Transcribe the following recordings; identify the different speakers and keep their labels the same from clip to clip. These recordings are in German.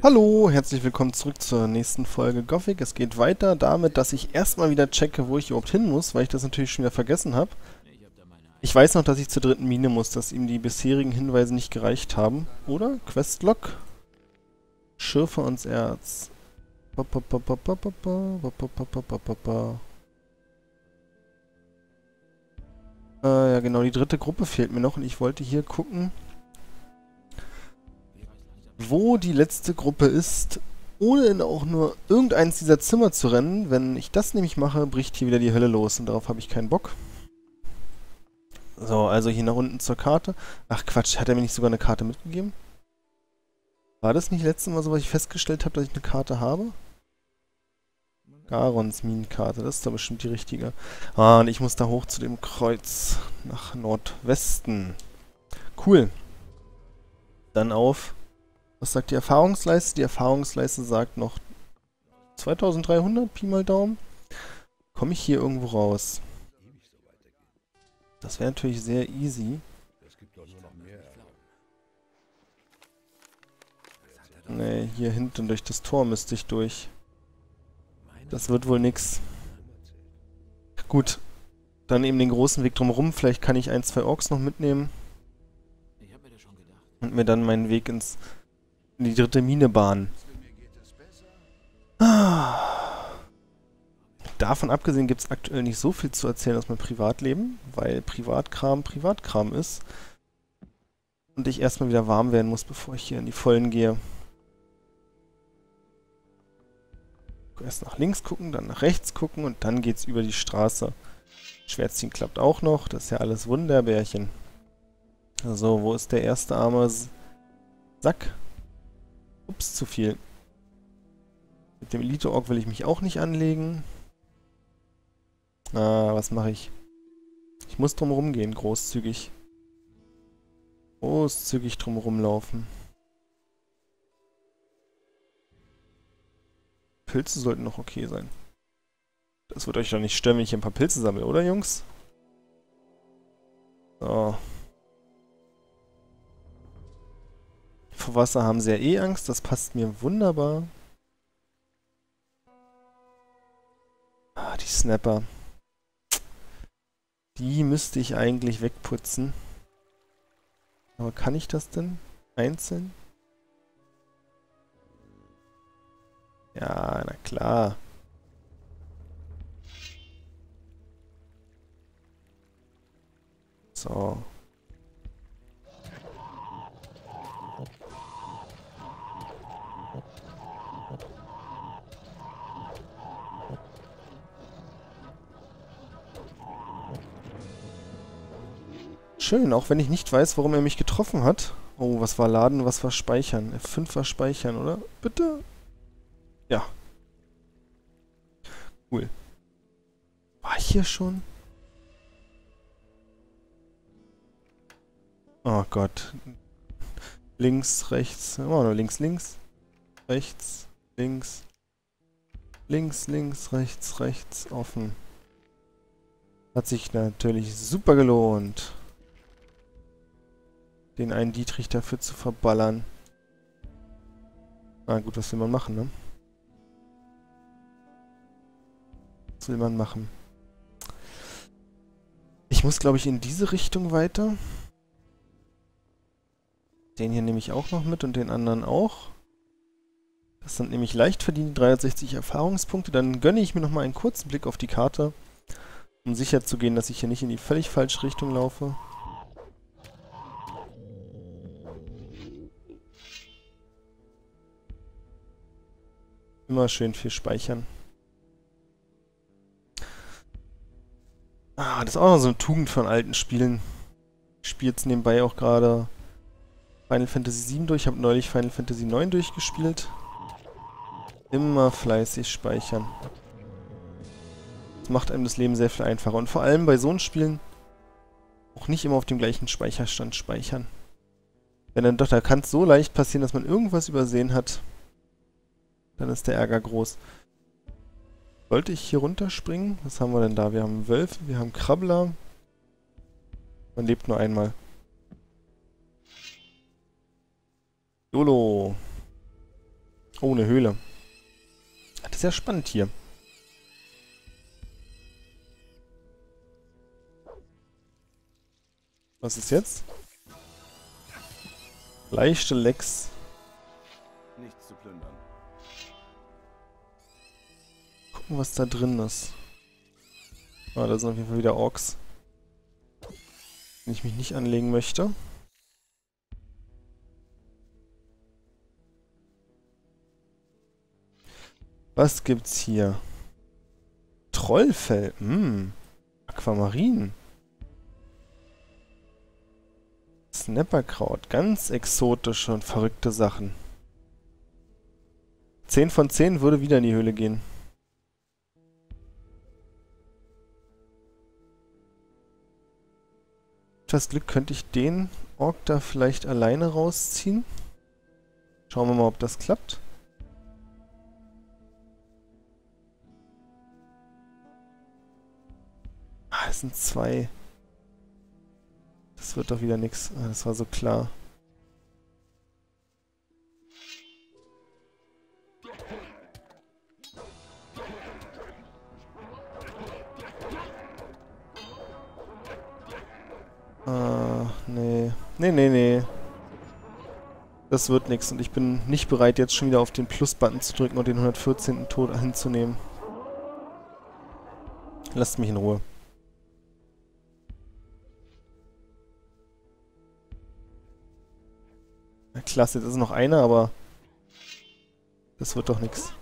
Speaker 1: Hallo, herzlich willkommen zurück zur nächsten Folge Gothic. Es geht weiter damit, dass ich erstmal wieder checke, wo ich überhaupt hin muss, weil ich das natürlich schon wieder vergessen habe. Ich weiß noch, dass ich zur dritten Mine muss, dass ihm die bisherigen Hinweise nicht gereicht haben. Oder? Questlog? Schürfe uns Erz. Äh, ja genau, die dritte Gruppe fehlt mir noch und ich wollte hier gucken, wo die letzte Gruppe ist, ohne in auch nur irgendeins dieser Zimmer zu rennen. Wenn ich das nämlich mache, bricht hier wieder die Hölle los und darauf habe ich keinen Bock. So, also hier nach unten zur Karte. Ach Quatsch, hat er mir nicht sogar eine Karte mitgegeben? War das nicht letztes Mal so, was ich festgestellt habe, dass ich eine Karte habe? Garons Minenkarte, das ist doch bestimmt die richtige. Ah, und ich muss da hoch zu dem Kreuz nach Nordwesten. Cool. Dann auf was sagt die Erfahrungsleiste? Die Erfahrungsleiste sagt noch 2300, Pi mal Daumen. Komme ich hier irgendwo raus? Das wäre natürlich sehr easy. Ne, hier hinten durch das Tor müsste ich durch. Das wird wohl nix. Gut. Dann eben den großen Weg drumherum. Vielleicht kann ich ein, zwei Orks noch mitnehmen. Und mir dann meinen Weg ins in die dritte Mine bahnen. Davon abgesehen gibt es aktuell nicht so viel zu erzählen aus meinem Privatleben, weil Privatkram Privatkram ist. Und ich erstmal wieder warm werden muss, bevor ich hier in die Vollen gehe. Erst nach links gucken, dann nach rechts gucken und dann geht's über die Straße. Schwertziehen klappt auch noch, das ist ja alles Wunderbärchen. So, wo ist der erste arme Sack? Ups, zu viel. Mit dem Elite-Org will ich mich auch nicht anlegen. Ah, was mache ich? Ich muss drum rumgehen, großzügig. Großzügig drum rumlaufen. Pilze sollten noch okay sein. Das wird euch doch nicht stören, wenn ich ein paar Pilze sammle, oder Jungs? So. Vor Wasser haben sie ja eh Angst, das passt mir wunderbar. Ah, die Snapper. Die müsste ich eigentlich wegputzen. Aber kann ich das denn? Einzeln? Ja, na klar. So. Schön, auch wenn ich nicht weiß, warum er mich getroffen hat. Oh, was war Laden, was war Speichern? F5 war Speichern, oder? Bitte? Ja. Cool. War ich hier schon? Oh Gott. Links, rechts. Immer nur links, links. Rechts, links. Links, links, rechts, rechts. Offen. Hat sich natürlich super gelohnt den einen Dietrich dafür zu verballern. Na gut, was will man machen, ne? Was will man machen? Ich muss, glaube ich, in diese Richtung weiter. Den hier nehme ich auch noch mit und den anderen auch. Das sind nämlich leicht verdiente 360 Erfahrungspunkte. Dann gönne ich mir nochmal einen kurzen Blick auf die Karte, um sicher zu gehen, dass ich hier nicht in die völlig falsche Richtung laufe. Immer schön viel speichern. Ah, das ist auch noch so eine Tugend von alten Spielen. Ich spiele jetzt nebenbei auch gerade Final Fantasy VII durch. Ich habe neulich Final Fantasy IX durchgespielt. Immer fleißig speichern. Das macht einem das Leben sehr viel einfacher. Und vor allem bei so einen Spielen auch nicht immer auf dem gleichen Speicherstand speichern. Wenn dann doch, da kann es so leicht passieren, dass man irgendwas übersehen hat. Dann ist der Ärger groß. Sollte ich hier runterspringen? Was haben wir denn da? Wir haben Wölfe, wir haben Krabbler. Man lebt nur einmal. YOLO. Oh, eine Höhle. Das ist ja spannend hier. Was ist jetzt? Leichte Lecks. Gucken, was da drin ist. Ah, da sind auf jeden Fall wieder Orks. Wenn ich mich nicht anlegen möchte. Was gibt's hier? Trollfell. Hm. Aquamarin. Snapperkraut. Ganz exotische und verrückte Sachen. 10 von 10 würde wieder in die Höhle gehen. Etwas Glück könnte ich den Ork da vielleicht alleine rausziehen. Schauen wir mal, ob das klappt. Ah, es sind zwei. Das wird doch wieder nix. Ah, das war so klar. Ah, nee. Nee, nee, nee. Das wird nix und ich bin nicht bereit, jetzt schon wieder auf den Plus-Button zu drücken und den 114. Tod hinzunehmen. Lasst mich in Ruhe. Klasse, das ist noch einer, aber das wird doch nichts.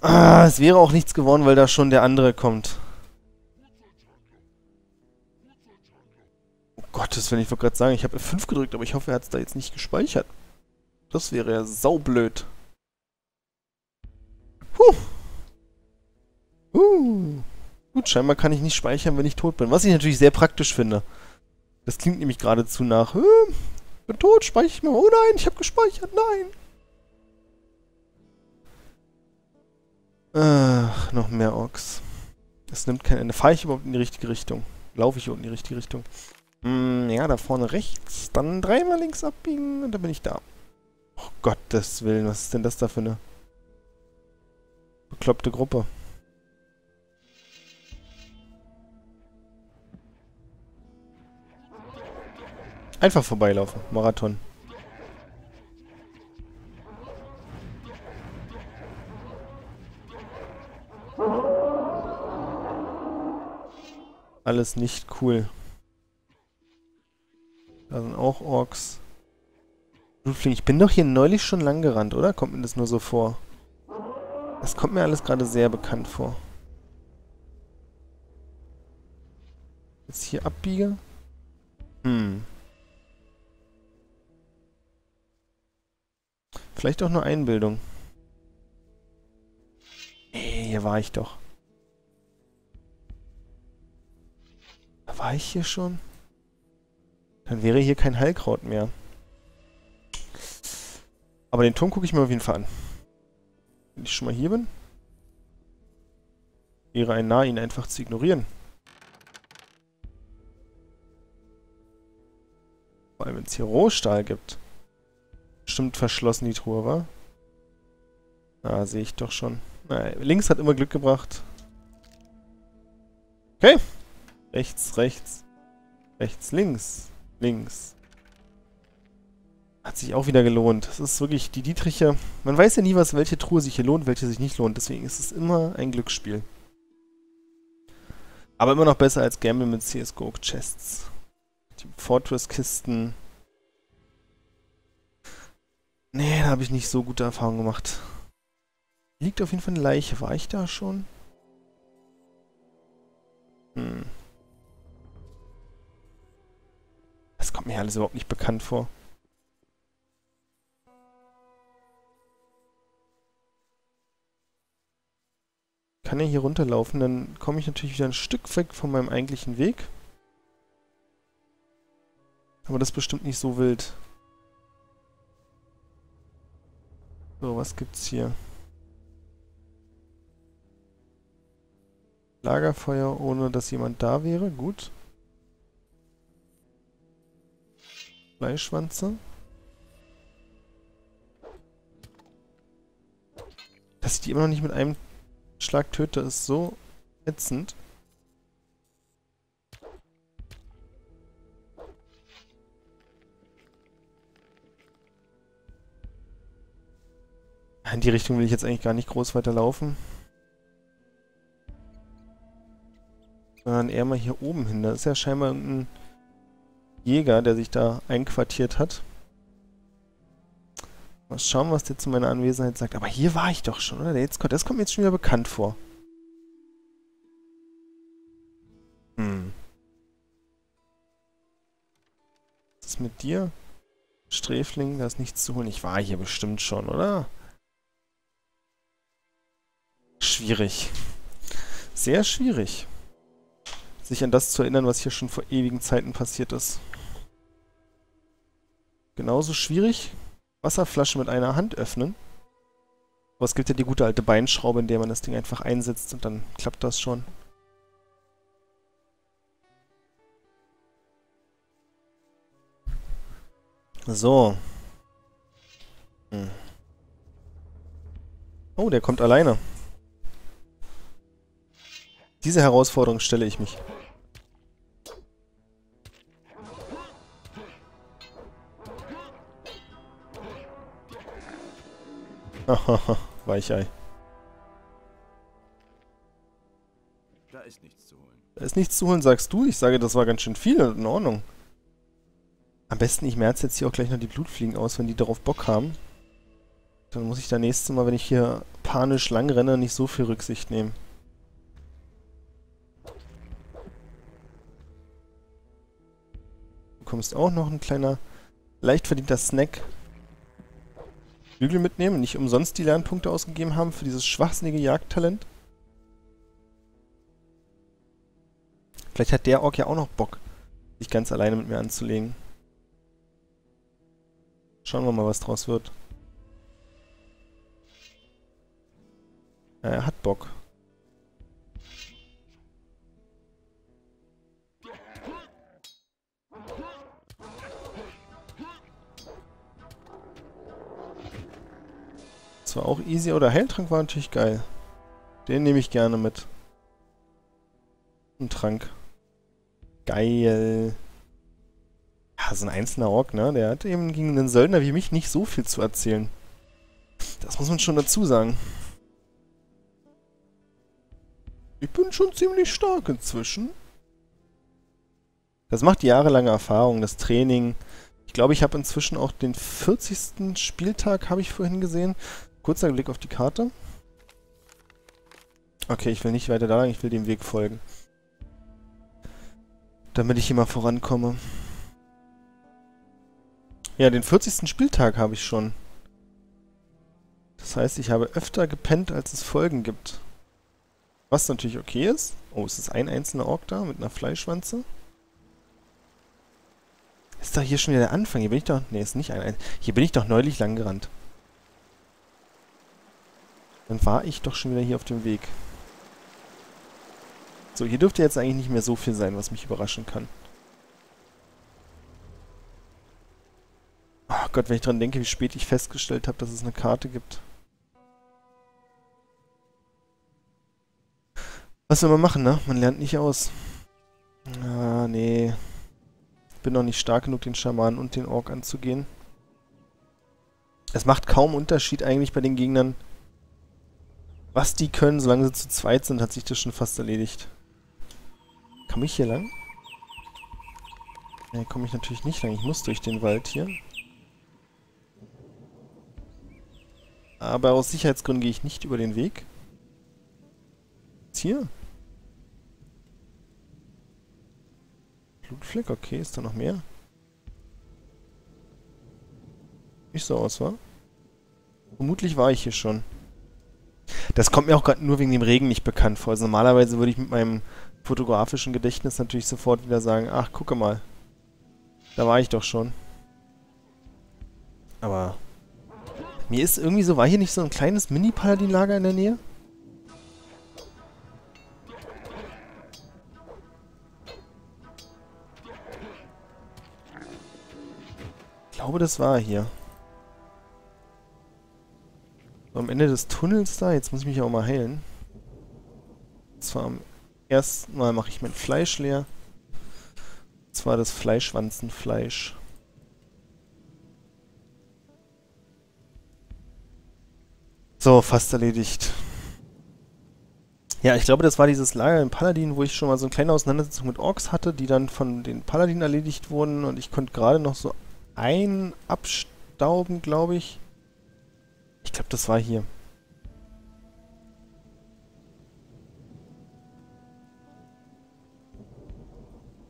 Speaker 1: Ah, es wäre auch nichts geworden, weil da schon der andere kommt. Gottes Willen, ich wollte gerade sagen, ich habe F5 gedrückt, aber ich hoffe, er hat es da jetzt nicht gespeichert. Das wäre ja saublöd. Puh. Uh. Gut, scheinbar kann ich nicht speichern, wenn ich tot bin. Was ich natürlich sehr praktisch finde. Das klingt nämlich geradezu nach, äh, bin tot, speichere ich mal. Oh nein, ich habe gespeichert, nein. Ach, noch mehr Orks. Das nimmt kein Ende. Fahre ich überhaupt in die richtige Richtung? Laufe ich in die richtige Richtung? Hm, ja, da vorne rechts. Dann dreimal links abbiegen und dann bin ich da. Oh Gottes Willen, was ist denn das da für eine bekloppte Gruppe? Einfach vorbeilaufen. Marathon. Alles nicht cool. Da sind auch Orks. Ich bin doch hier neulich schon lang gerannt, oder? Kommt mir das nur so vor? Das kommt mir alles gerade sehr bekannt vor. Jetzt hier abbiege. Hm. Vielleicht auch nur Einbildung. Nee, hier war ich doch. War ich hier schon? Dann wäre hier kein Heilkraut mehr. Aber den Turm gucke ich mir auf jeden Fall an. Wenn ich schon mal hier bin. Wäre ein Nah, ihn einfach zu ignorieren. Vor allem, wenn es hier Rohstahl gibt. Stimmt verschlossen die Truhe, war? Ah, sehe ich doch schon. Na, links hat immer Glück gebracht. Okay. Rechts, rechts. Rechts, links. Links. Hat sich auch wieder gelohnt. Das ist wirklich die Dietriche. Man weiß ja nie, was welche Truhe sich hier lohnt, welche sich nicht lohnt. Deswegen ist es immer ein Glücksspiel. Aber immer noch besser als Gamble mit CSGO Chests. Die Fortress-Kisten. Nee, da habe ich nicht so gute Erfahrungen gemacht. Liegt auf jeden Fall eine Leiche. War ich da schon? Hm. Das kommt mir alles überhaupt nicht bekannt vor. kann ja hier runterlaufen, dann komme ich natürlich wieder ein Stück weg von meinem eigentlichen Weg. Aber das ist bestimmt nicht so wild. So, was gibt's hier? Lagerfeuer, ohne dass jemand da wäre. Gut. Fleischwanze. Dass ich die immer noch nicht mit einem Schlag töte, ist so ätzend. In die Richtung will ich jetzt eigentlich gar nicht groß weiterlaufen. Sondern eher mal hier oben hin. Da ist ja scheinbar irgendein Jäger, der sich da einquartiert hat. Mal schauen, was der zu meiner Anwesenheit sagt. Aber hier war ich doch schon, oder? Der jetzt, das kommt mir jetzt schon wieder bekannt vor. Hm. Was ist mit dir? Sträfling, da ist nichts zu holen. Ich war hier bestimmt schon, oder? Schwierig. Sehr schwierig. Sich an das zu erinnern, was hier schon vor ewigen Zeiten passiert ist. Genauso schwierig. Wasserflasche mit einer Hand öffnen. Aber es gibt ja die gute alte Beinschraube, in der man das Ding einfach einsetzt und dann klappt das schon. So. Hm. Oh, der kommt alleine. Diese Herausforderung stelle ich mich. Weichei.
Speaker 2: Da ist nichts zu holen.
Speaker 1: Da ist nichts zu holen, sagst du? Ich sage, das war ganz schön viel. In Ordnung. Am besten, ich merze jetzt hier auch gleich noch die Blutfliegen aus, wenn die darauf Bock haben. Dann muss ich da nächstes Mal, wenn ich hier panisch lang renne, nicht so viel Rücksicht nehmen. Du bekommst auch noch ein kleiner, leicht verdienter Snack. Flügel mitnehmen, nicht umsonst die Lernpunkte ausgegeben haben für dieses schwachsinnige Jagdtalent. Vielleicht hat der Ork ja auch noch Bock, sich ganz alleine mit mir anzulegen. Schauen wir mal, was draus wird. Ja, er hat Bock. Das war auch easy. Oder Heiltrank war natürlich geil. Den nehme ich gerne mit. Ein Trank. Geil. Ja, so ein einzelner Ork, ne? Der hat eben gegen einen Söldner wie mich nicht so viel zu erzählen. Das muss man schon dazu sagen. Ich bin schon ziemlich stark inzwischen. Das macht jahrelange Erfahrung, das Training. Ich glaube, ich habe inzwischen auch den 40. Spieltag, habe ich vorhin gesehen. Kurzer Blick auf die Karte. Okay, ich will nicht weiter da lang, ich will dem Weg folgen. Damit ich hier mal vorankomme. Ja, den 40. Spieltag habe ich schon. Das heißt, ich habe öfter gepennt, als es Folgen gibt. Was natürlich okay ist. Oh, ist das ein einzelner Ork da mit einer Fleischwanze? Ist doch hier schon wieder der Anfang. Hier bin ich doch... Ne, ist nicht ein... Hier bin ich doch neulich lang gerannt. Dann war ich doch schon wieder hier auf dem Weg. So, hier dürfte jetzt eigentlich nicht mehr so viel sein, was mich überraschen kann. Oh Gott, wenn ich dran denke, wie spät ich festgestellt habe, dass es eine Karte gibt. Was will man machen, ne? Man lernt nicht aus. Ah, nee. Bin noch nicht stark genug, den Schamanen und den Ork anzugehen. Es macht kaum Unterschied eigentlich bei den Gegnern, was die können, solange sie zu zweit sind, hat sich das schon fast erledigt. Komme ich hier lang? Ne, komme ich natürlich nicht lang. Ich muss durch den Wald hier. Aber aus Sicherheitsgründen gehe ich nicht über den Weg. Jetzt hier? Blutfleck, okay, ist da noch mehr? Nicht so aus, wa? Vermutlich war ich hier schon. Das kommt mir auch gerade nur wegen dem Regen nicht bekannt vor. Also normalerweise würde ich mit meinem fotografischen Gedächtnis natürlich sofort wieder sagen, ach, gucke mal. Da war ich doch schon. Aber mir ist irgendwie so, war hier nicht so ein kleines Mini-Paladin-Lager in der Nähe? Ich glaube, das war hier. Am Ende des Tunnels da, jetzt muss ich mich auch mal heilen. Und zwar am ersten Mal mache ich mein Fleisch leer. Und zwar das Fleischwanzenfleisch. So, fast erledigt. Ja, ich glaube, das war dieses Lager im Paladin, wo ich schon mal so eine kleine Auseinandersetzung mit Orks hatte, die dann von den Paladinen erledigt wurden und ich konnte gerade noch so einen abstauben, glaube ich. Ich glaube, das war hier.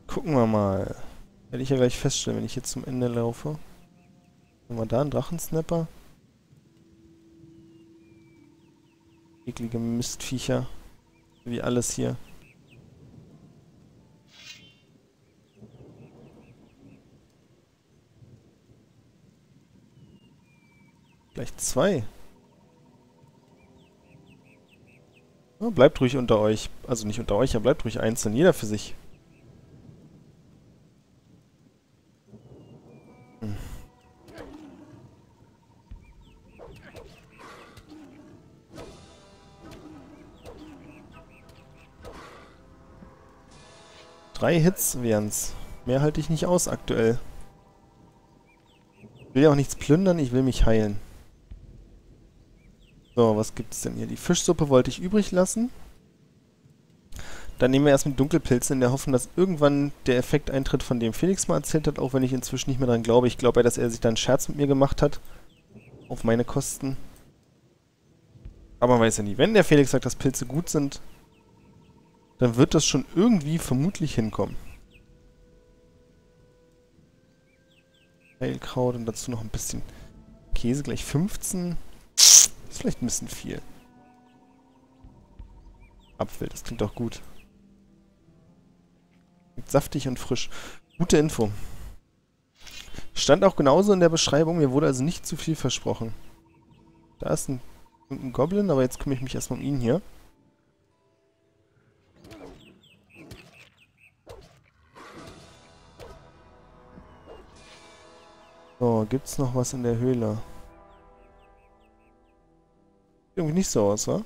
Speaker 1: Gucken wir mal. Werde ich ja gleich feststellen, wenn ich jetzt zum Ende laufe. Haben wir da einen Drachensnapper? Eklige Mistviecher. Wie alles hier. Gleich zwei. Ja, bleibt ruhig unter euch. Also nicht unter euch, aber bleibt ruhig einzeln. Jeder für sich. Drei Hits wären's. Mehr halte ich nicht aus aktuell. Ich will ja auch nichts plündern, ich will mich heilen. So, was gibt's denn hier? Die Fischsuppe wollte ich übrig lassen. Dann nehmen wir erstmal Dunkelpilze in der Hoffnung, dass irgendwann der Effekt eintritt, von dem Felix mal erzählt hat, auch wenn ich inzwischen nicht mehr dran glaube. Ich glaube ja, dass er sich da einen Scherz mit mir gemacht hat. Auf meine Kosten. Aber man weiß ja nie. Wenn der Felix sagt, dass Pilze gut sind, dann wird das schon irgendwie vermutlich hinkommen. Heilkraut und dazu noch ein bisschen Käse, gleich 15. Vielleicht ein bisschen viel. Apfel, das klingt auch gut. Klingt saftig und frisch. Gute Info. Stand auch genauso in der Beschreibung, mir wurde also nicht zu viel versprochen. Da ist ein, ein Goblin, aber jetzt kümmere ich mich erstmal um ihn hier. So, gibt's noch was in der Höhle? Irgendwie nicht so aus, wa?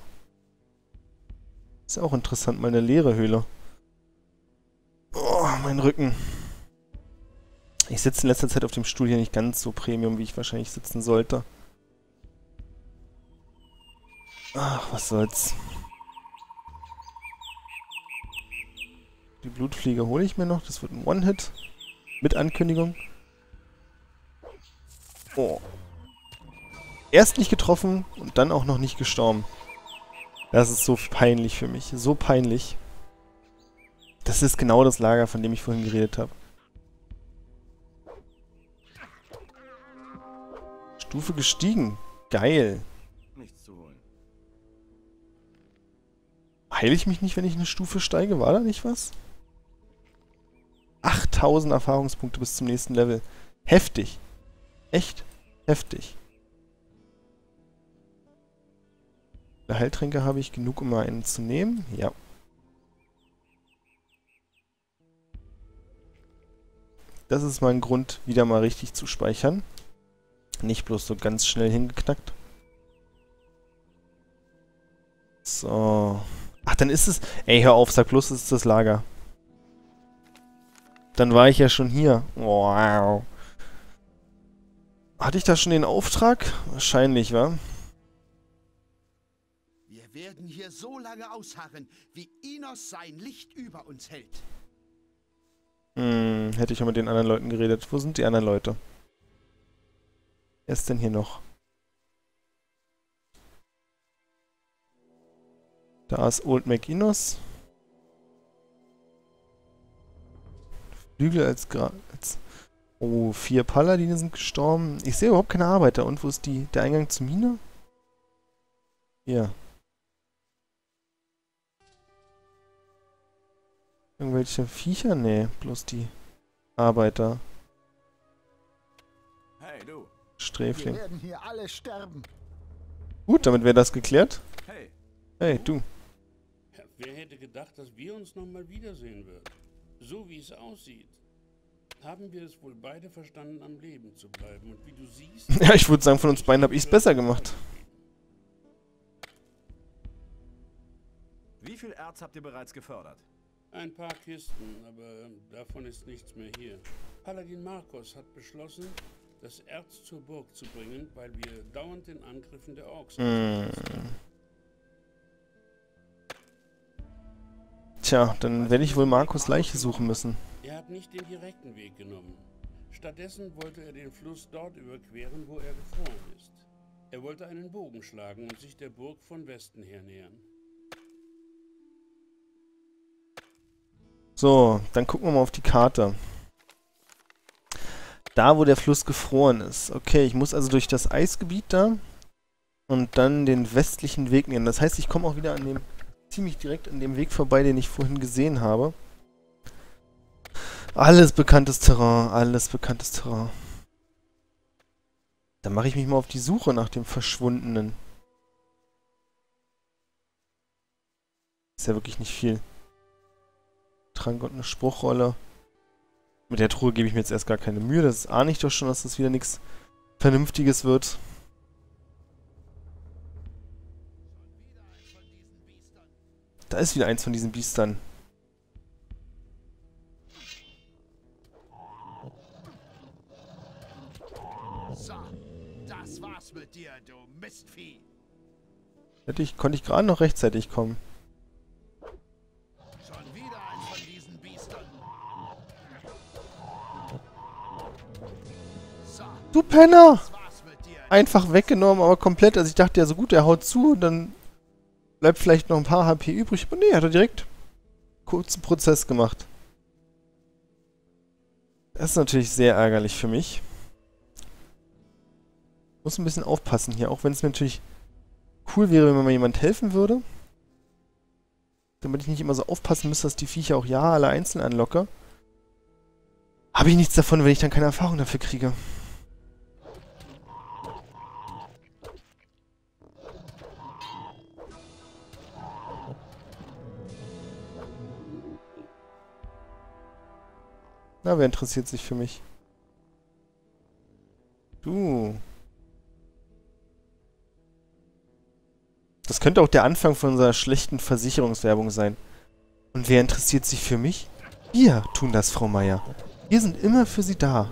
Speaker 1: Ist ja auch interessant, mal eine leere Höhle. Oh, mein Rücken. Ich sitze in letzter Zeit auf dem Stuhl hier nicht ganz so Premium, wie ich wahrscheinlich sitzen sollte. Ach, was soll's. Die Blutfliege hole ich mir noch. Das wird ein One-Hit. Mit Ankündigung. Oh, erst nicht getroffen und dann auch noch nicht gestorben. Das ist so peinlich für mich. So peinlich. Das ist genau das Lager, von dem ich vorhin geredet habe. Stufe gestiegen. Geil. Nichts zu holen. Heile ich mich nicht, wenn ich eine Stufe steige? War da nicht was? 8000 Erfahrungspunkte bis zum nächsten Level. Heftig. Echt heftig. Heiltränke habe ich genug, um mal einen zu nehmen. Ja. Das ist mal ein Grund, wieder mal richtig zu speichern. Nicht bloß so ganz schnell hingeknackt. So. Ach, dann ist es... Ey, hör auf, sag bloß, es ist das Lager. Dann war ich ja schon hier. Wow. Hatte ich da schon den Auftrag? Wahrscheinlich, wa?
Speaker 3: Werden hier so lange ausharren, wie Inos sein Licht über uns hält.
Speaker 1: Hm, hätte ich ja mit den anderen Leuten geredet. Wo sind die anderen Leute? Wer ist denn hier noch? Da ist Old McInos. Flügel als, Gra als Oh, vier Paladine sind gestorben. Ich sehe überhaupt keine Arbeiter. Und wo ist die, der Eingang zur Mine? Hier. Irgendwelche Viecher? Nee, bloß die Arbeiter.
Speaker 3: Hey, du.
Speaker 1: Sträfling. Gut, damit wäre das geklärt. Hey. Hey, du.
Speaker 4: Wer hätte gedacht, dass wir uns nochmal wiedersehen würden? So wie es aussieht, haben wir es wohl beide verstanden, am Leben zu bleiben. Und wie du siehst...
Speaker 1: ja, ich würde sagen, von uns beiden habe ich es besser gemacht.
Speaker 2: Wie viel Erz habt ihr bereits gefördert?
Speaker 4: Ein paar Kisten, aber davon ist nichts mehr hier. Paladin Marcos hat beschlossen, das Erz zur Burg zu bringen, weil wir dauernd den Angriffen der Orks
Speaker 1: Hm. Tja, dann werde ich wohl Markus Leiche suchen müssen.
Speaker 4: Er hat nicht den direkten Weg genommen. Stattdessen wollte er den Fluss dort überqueren, wo er gefroren ist. Er wollte einen Bogen schlagen und sich der Burg von Westen her nähern.
Speaker 1: So, dann gucken wir mal auf die Karte. Da, wo der Fluss gefroren ist. Okay, ich muss also durch das Eisgebiet da und dann den westlichen Weg nehmen. Das heißt, ich komme auch wieder an dem, ziemlich direkt an dem Weg vorbei, den ich vorhin gesehen habe. Alles bekanntes Terrain, alles bekanntes Terrain. Dann mache ich mich mal auf die Suche nach dem Verschwundenen. Ist ja wirklich nicht viel. Trank und eine Spruchrolle. Mit der Truhe gebe ich mir jetzt erst gar keine Mühe. Das ahne ich doch schon, dass das wieder nichts Vernünftiges wird. Da ist wieder eins von diesen Biestern.
Speaker 3: So, das war's mit dir, du Mistvieh.
Speaker 1: Hätte ich, konnte ich gerade noch rechtzeitig kommen. Penner! Einfach weggenommen, aber komplett. Also ich dachte ja so gut, er haut zu, dann bleibt vielleicht noch ein paar HP übrig. Aber nee, hat er direkt kurzen Prozess gemacht. Das ist natürlich sehr ärgerlich für mich. Muss ein bisschen aufpassen hier, auch wenn es mir natürlich cool wäre, wenn mir mal jemand helfen würde. Damit ich nicht immer so aufpassen müsste, dass die Viecher auch ja alle einzeln anlocke. Habe ich nichts davon, wenn ich dann keine Erfahrung dafür kriege. Na, wer interessiert sich für mich? Du. Das könnte auch der Anfang von unserer schlechten Versicherungswerbung sein. Und wer interessiert sich für mich? Wir tun das, Frau Meier. Wir sind immer für Sie da.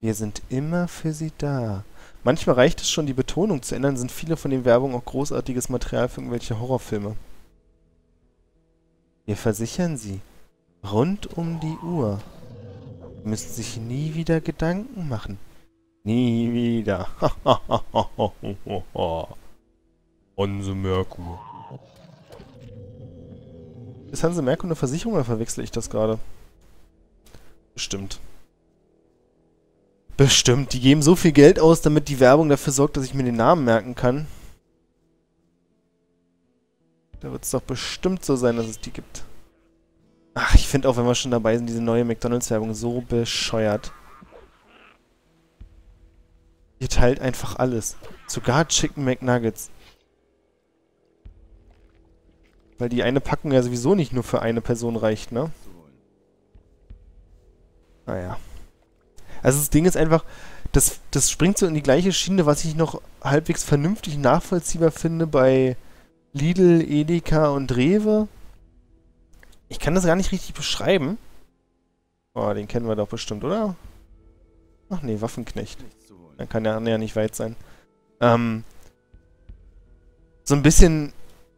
Speaker 1: Wir sind immer für Sie da. Manchmal reicht es schon, die Betonung zu ändern, sind viele von den Werbungen auch großartiges Material für irgendwelche Horrorfilme. Wir versichern Sie. Rund um die Uhr. Müssen sich nie wieder Gedanken machen. Nie wieder. Hanse Merkur. Ist Hanse Merkur eine Versicherung oder verwechsel ich das gerade? Bestimmt. Bestimmt. Die geben so viel Geld aus, damit die Werbung dafür sorgt, dass ich mir den Namen merken kann. Da wird es doch bestimmt so sein, dass es die gibt. Ach, ich finde auch, wenn wir schon dabei sind, diese neue McDonalds-Werbung so bescheuert. Ihr teilt einfach alles. Sogar Chicken McNuggets. Weil die eine Packung ja sowieso nicht nur für eine Person reicht, ne? Naja. Also das Ding ist einfach, das, das springt so in die gleiche Schiene, was ich noch halbwegs vernünftig nachvollziehbar finde bei Lidl, Edeka und Rewe. Ich kann das gar nicht richtig beschreiben. Oh, den kennen wir doch bestimmt, oder? Ach nee, Waffenknecht. Dann kann der andere ja nicht weit sein. Ähm, so ein bisschen,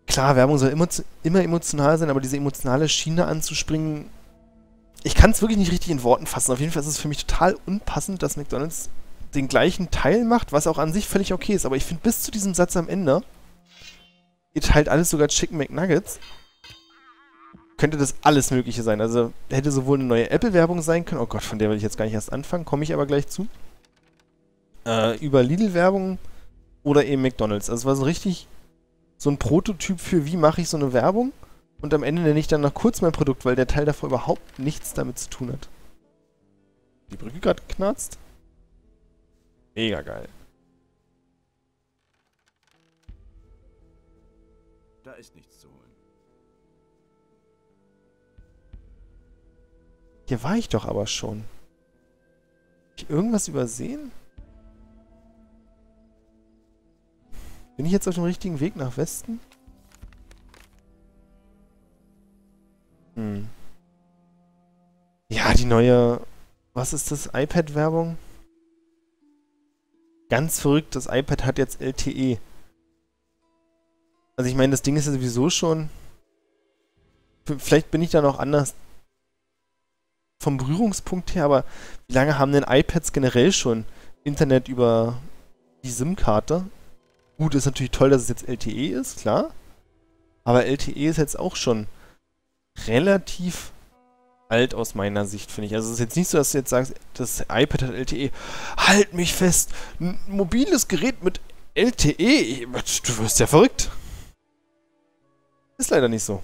Speaker 1: klar, Werbung soll immer, immer emotional sein, aber diese emotionale Schiene anzuspringen, ich kann es wirklich nicht richtig in Worten fassen. Auf jeden Fall ist es für mich total unpassend, dass McDonalds den gleichen Teil macht, was auch an sich völlig okay ist. Aber ich finde bis zu diesem Satz am Ende, ihr teilt alles sogar Chicken McNuggets, könnte das alles Mögliche sein. Also hätte sowohl eine neue Apple-Werbung sein können, oh Gott, von der will ich jetzt gar nicht erst anfangen, komme ich aber gleich zu. Äh, über Lidl-Werbung oder eben McDonalds. Also es war so richtig so ein Prototyp für, wie mache ich so eine Werbung und am Ende nenne ich dann noch kurz mein Produkt, weil der Teil davor überhaupt nichts damit zu tun hat. Die Brücke gerade geknarzt? Mega geil. Hier war ich doch aber schon. Hab ich irgendwas übersehen? Bin ich jetzt auf dem richtigen Weg nach Westen? Hm. Ja, die neue... Was ist das? iPad-Werbung? Ganz verrückt, das iPad hat jetzt LTE. Also ich meine, das Ding ist ja sowieso schon... Vielleicht bin ich da noch anders vom Berührungspunkt her, aber wie lange haben denn iPads generell schon Internet über die SIM-Karte? Gut, ist natürlich toll, dass es jetzt LTE ist, klar. Aber LTE ist jetzt auch schon relativ alt aus meiner Sicht, finde ich. Also es ist jetzt nicht so, dass du jetzt sagst, das iPad hat LTE. Halt mich fest! Ein mobiles Gerät mit LTE? Du wirst ja verrückt. Ist leider nicht so.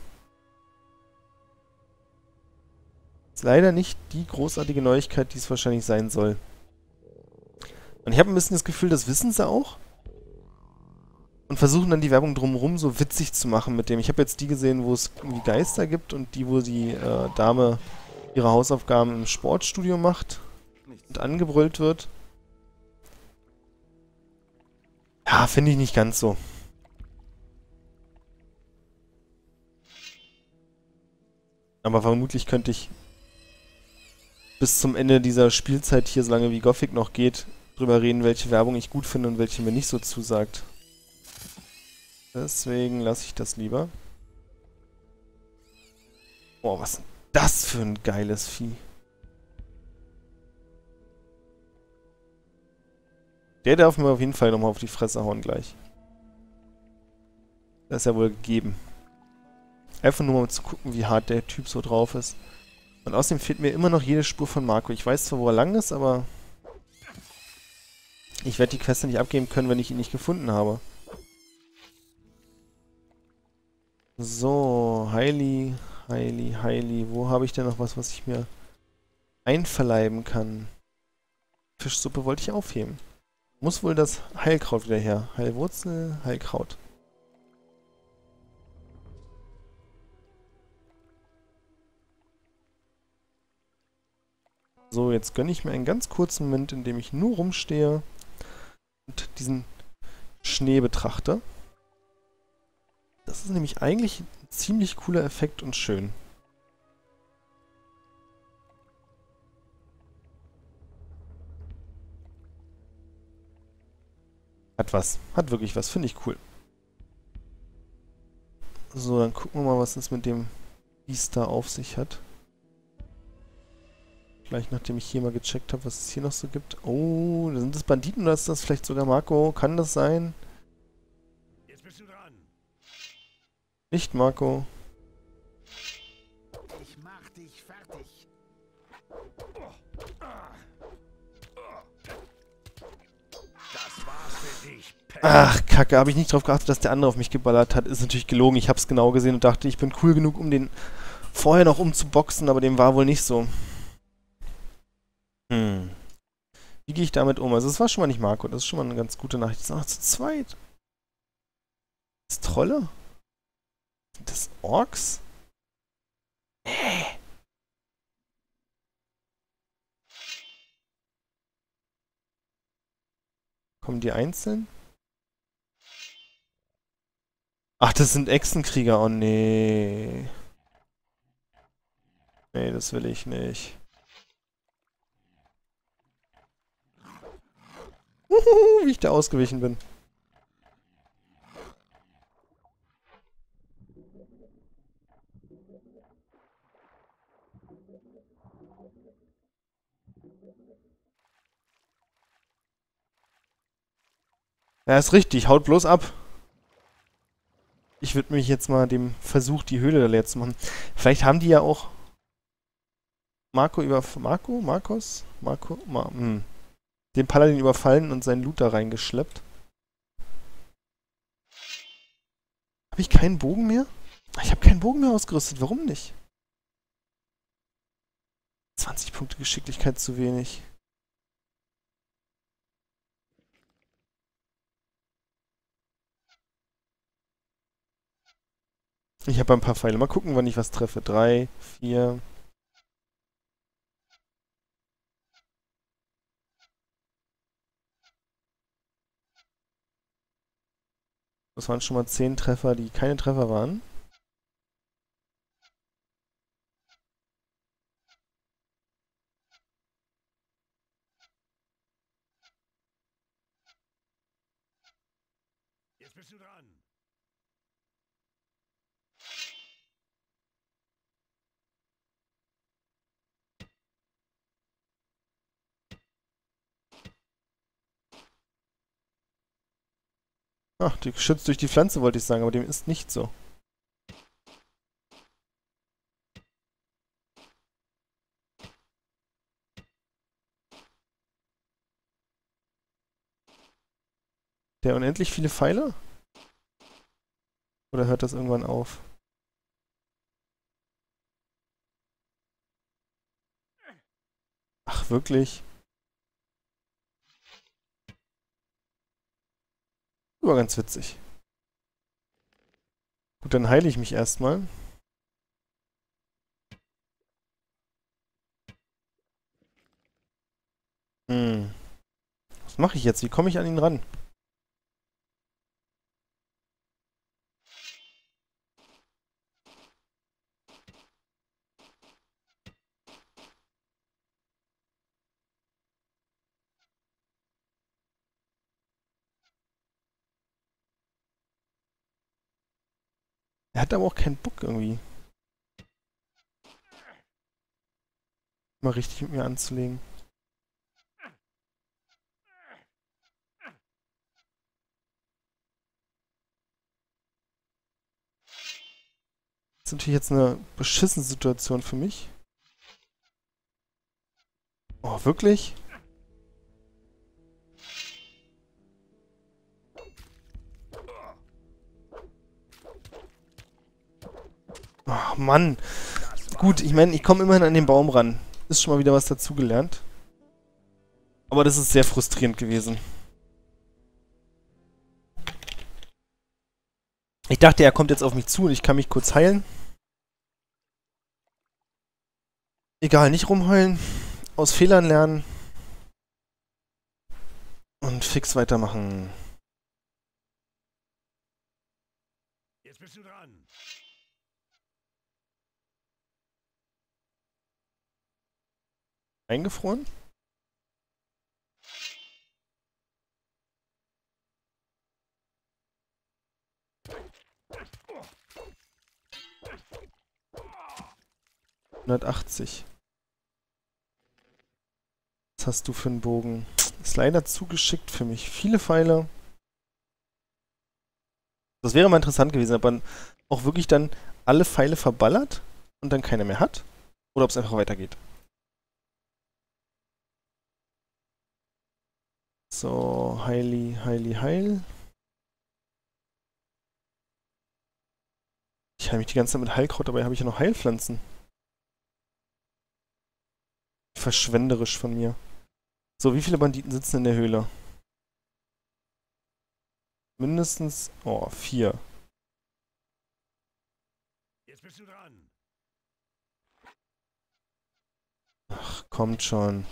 Speaker 1: Ist leider nicht die großartige Neuigkeit, die es wahrscheinlich sein soll. Und ich habe ein bisschen das Gefühl, das wissen sie auch. Und versuchen dann die Werbung drumherum so witzig zu machen mit dem. Ich habe jetzt die gesehen, wo es irgendwie Geister gibt und die, wo die äh, Dame ihre Hausaufgaben im Sportstudio macht und angebrüllt wird. Ja, finde ich nicht ganz so. Aber vermutlich könnte ich bis zum Ende dieser Spielzeit hier, solange wie Gothic noch geht, drüber reden, welche Werbung ich gut finde und welche mir nicht so zusagt. Deswegen lasse ich das lieber. Boah, was ist das für ein geiles Vieh? Der darf mir auf jeden Fall nochmal auf die Fresse hauen gleich. Das ist ja wohl gegeben. Einfach nur mal zu gucken, wie hart der Typ so drauf ist. Und außerdem fehlt mir immer noch jede Spur von Marco. Ich weiß zwar, wo er lang ist, aber... Ich werde die Queste nicht abgeben können, wenn ich ihn nicht gefunden habe. So, Heili, Heili, Heili. Wo habe ich denn noch was, was ich mir einverleiben kann? Fischsuppe wollte ich aufheben. Muss wohl das Heilkraut wieder her. Heilwurzel, Heilkraut. So, jetzt gönne ich mir einen ganz kurzen Moment, in dem ich nur rumstehe und diesen Schnee betrachte. Das ist nämlich eigentlich ein ziemlich cooler Effekt und schön. Hat was. Hat wirklich was. Finde ich cool. So, dann gucken wir mal, was es mit dem Biest da auf sich hat. Gleich nachdem ich hier mal gecheckt habe, was es hier noch so gibt. Oh, sind das Banditen oder ist das vielleicht sogar Marco? Kann das sein? Nicht, Marco.
Speaker 3: Ich mach dich fertig. Das war's für dich,
Speaker 1: Ach, Kacke, habe ich nicht drauf geachtet, dass der andere auf mich geballert hat. Ist natürlich gelogen. Ich habe es genau gesehen und dachte, ich bin cool genug, um den vorher noch umzuboxen, aber dem war wohl nicht so. Hm. Wie gehe ich damit um? Also es war schon mal nicht Marco, das ist schon mal eine ganz gute Nachricht. Das ist auch zu zweit. Das Trolle? Sind das Orks? Nee. Kommen die einzeln? Ach, das sind Echsenkrieger. Oh, nee. Nee, das will ich nicht. Uhuhu, wie ich da ausgewichen bin. Ja, ist richtig. Haut bloß ab. Ich würde mich jetzt mal dem Versuch, die Höhle da leer zu machen. Vielleicht haben die ja auch Marco über... Marco? Markus? Marco? Ma hm. Den Paladin überfallen und seinen Loot da reingeschleppt. Habe ich keinen Bogen mehr? Ich habe keinen Bogen mehr ausgerüstet. Warum nicht? 20 Punkte Geschicklichkeit zu wenig. Ich habe ein paar Pfeile. Mal gucken, wann ich was treffe. Drei, vier. Das waren schon mal zehn Treffer, die keine Treffer waren.
Speaker 2: bist du dran.
Speaker 1: Ach, die geschützt durch die Pflanze wollte ich sagen, aber dem ist nicht so. Der unendlich viele Pfeile? Oder hört das irgendwann auf? Ach, wirklich? War ganz witzig. Gut, dann heile ich mich erstmal. Hm. Was mache ich jetzt? Wie komme ich an ihn ran? Er hat aber auch keinen Bock irgendwie. Mal richtig mit mir anzulegen. Das ist natürlich jetzt eine beschissene Situation für mich. Oh, wirklich? Oh, Mann. Gut, ich meine, ich komme immerhin an den Baum ran. Ist schon mal wieder was dazugelernt. Aber das ist sehr frustrierend gewesen. Ich dachte, er kommt jetzt auf mich zu und ich kann mich kurz heilen. Egal, nicht rumheulen. Aus Fehlern lernen. Und fix weitermachen.
Speaker 2: Jetzt bist du dran.
Speaker 1: Eingefroren? Hundertachtzig. Was hast du für einen Bogen? Ist leider zu geschickt für mich. Viele Pfeile. Das wäre mal interessant gewesen, ob man auch wirklich dann alle Pfeile verballert und dann keine mehr hat. Oder ob es einfach weitergeht. So, Heili, Heili, Heil. Ich heile mich die ganze Zeit mit Heilkraut, dabei habe ich ja noch Heilpflanzen. Verschwenderisch von mir. So, wie viele Banditen sitzen in der Höhle? Mindestens, oh, vier.
Speaker 2: Jetzt bist du dran.
Speaker 1: Ach, kommt schon.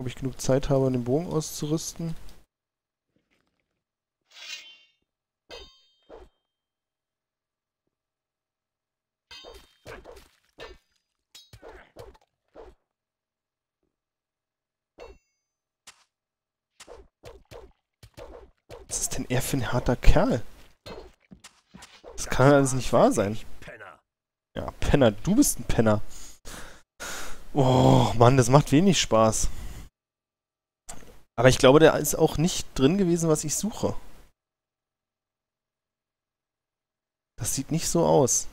Speaker 1: Ob ich genug Zeit habe, den Bogen auszurüsten? Was ist denn er für ein harter Kerl? Das kann alles nicht wahr sein. Ja, Penner, du bist ein Penner. Oh, Mann, das macht wenig Spaß. Aber ich glaube, da ist auch nicht drin gewesen, was ich suche. Das sieht nicht so aus.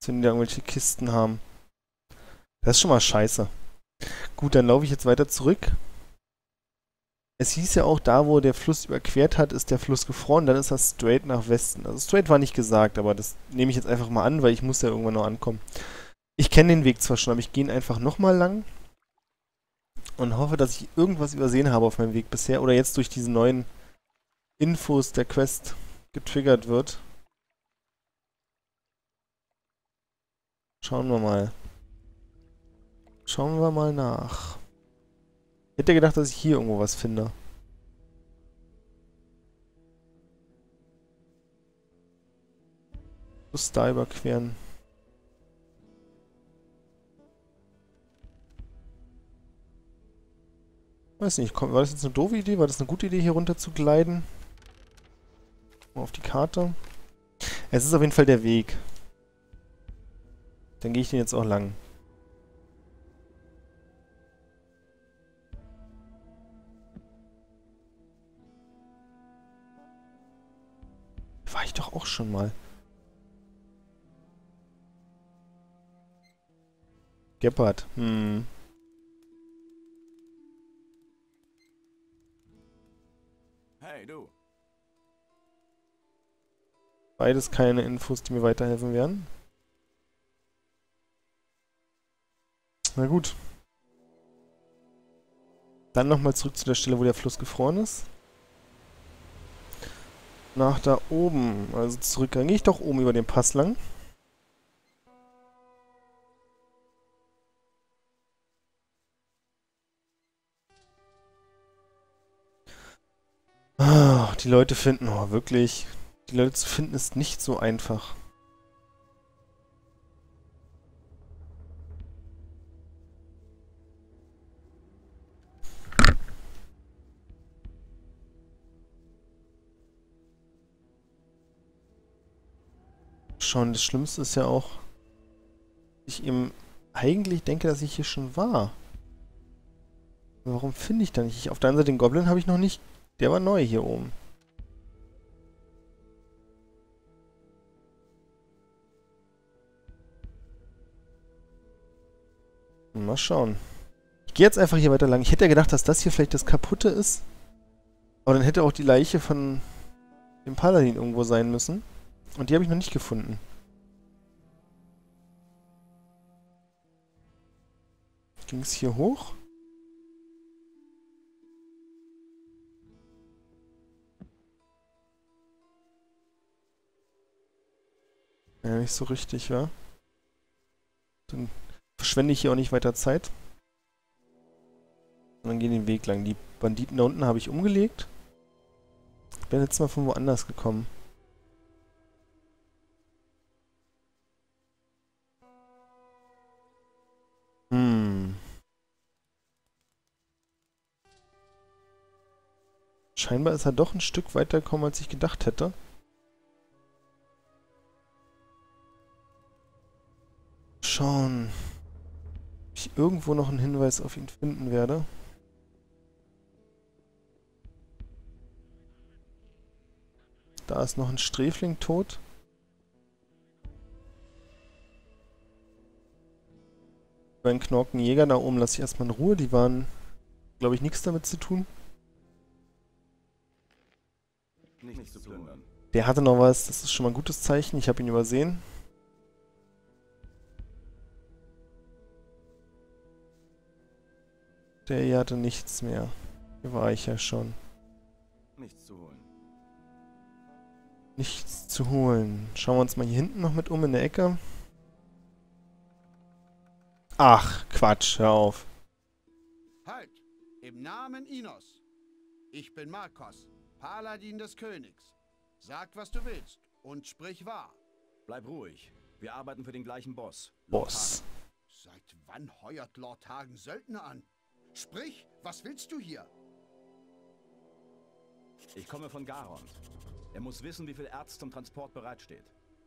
Speaker 1: Als wenn die da irgendwelche Kisten haben. Das ist schon mal scheiße. Gut, dann laufe ich jetzt weiter zurück. Es hieß ja auch, da wo der Fluss überquert hat, ist der Fluss gefroren, dann ist das straight nach Westen. Also straight war nicht gesagt, aber das nehme ich jetzt einfach mal an, weil ich muss ja irgendwann noch ankommen. Ich kenne den Weg zwar schon, aber ich gehe ihn einfach nochmal lang und hoffe, dass ich irgendwas übersehen habe auf meinem Weg bisher oder jetzt durch diese neuen Infos der Quest getriggert wird. Schauen wir mal. Schauen wir mal nach. Hätte gedacht, dass ich hier irgendwo was finde. Muss da überqueren. Weiß nicht, war das jetzt eine doofe Idee? War das eine gute Idee, hier runter zu gleiten? Mal auf die Karte. Es ist auf jeden Fall der Weg. Dann gehe ich den jetzt auch lang. War ich doch auch schon mal. Gebhardt. Hm.
Speaker 2: Hey, du.
Speaker 1: Beides keine Infos, die mir weiterhelfen werden. Na gut. Dann nochmal zurück zu der Stelle, wo der Fluss gefroren ist. Nach da oben. Also zurück. Dann gehe ich doch oben über den Pass lang. Die Leute finden, oh wirklich, die Leute zu finden ist nicht so einfach. Schon, das Schlimmste ist ja auch, ich eben eigentlich denke, dass ich hier schon war. Warum finde ich da nicht? Ich, auf der anderen Seite den Goblin habe ich noch nicht der war neu hier oben. Mal schauen. Ich gehe jetzt einfach hier weiter lang. Ich hätte ja gedacht, dass das hier vielleicht das Kaputte ist. Aber dann hätte auch die Leiche von dem Paladin irgendwo sein müssen. Und die habe ich noch nicht gefunden. Ging es hier hoch? Ja, nicht so richtig, wa? Dann verschwende ich hier auch nicht weiter Zeit. Und dann gehen den Weg lang. Die Banditen da unten habe ich umgelegt. Ich bin jetzt mal von woanders gekommen. Hm. Scheinbar ist er doch ein Stück weiter gekommen, als ich gedacht hätte. Schauen, ob ich irgendwo noch einen Hinweis auf ihn finden werde. Da ist noch ein Sträfling tot. Bei den Knorkenjäger da oben lasse ich erstmal in Ruhe. Die waren, glaube ich, nichts damit zu tun.
Speaker 2: Nichts zu plündern.
Speaker 1: Der hatte noch was, das ist schon mal ein gutes Zeichen. Ich habe ihn übersehen. Der hier hatte nichts mehr. Hier war ich ja schon.
Speaker 2: Nichts zu holen.
Speaker 1: Nichts zu holen. Schauen wir uns mal hier hinten noch mit um in der Ecke. Ach, Quatsch, hör auf.
Speaker 5: Halt! Im Namen Inos. Ich bin Markos, Paladin des Königs. Sag, was du willst und sprich wahr.
Speaker 2: Bleib ruhig. Wir arbeiten für den gleichen Boss.
Speaker 1: Boss.
Speaker 5: Seit wann heuert Lord Hagen Söldner an? Sprich, was willst du hier?
Speaker 2: Ich komme von Garond. Er muss wissen, wie viel Erz zum Transport bereitsteht.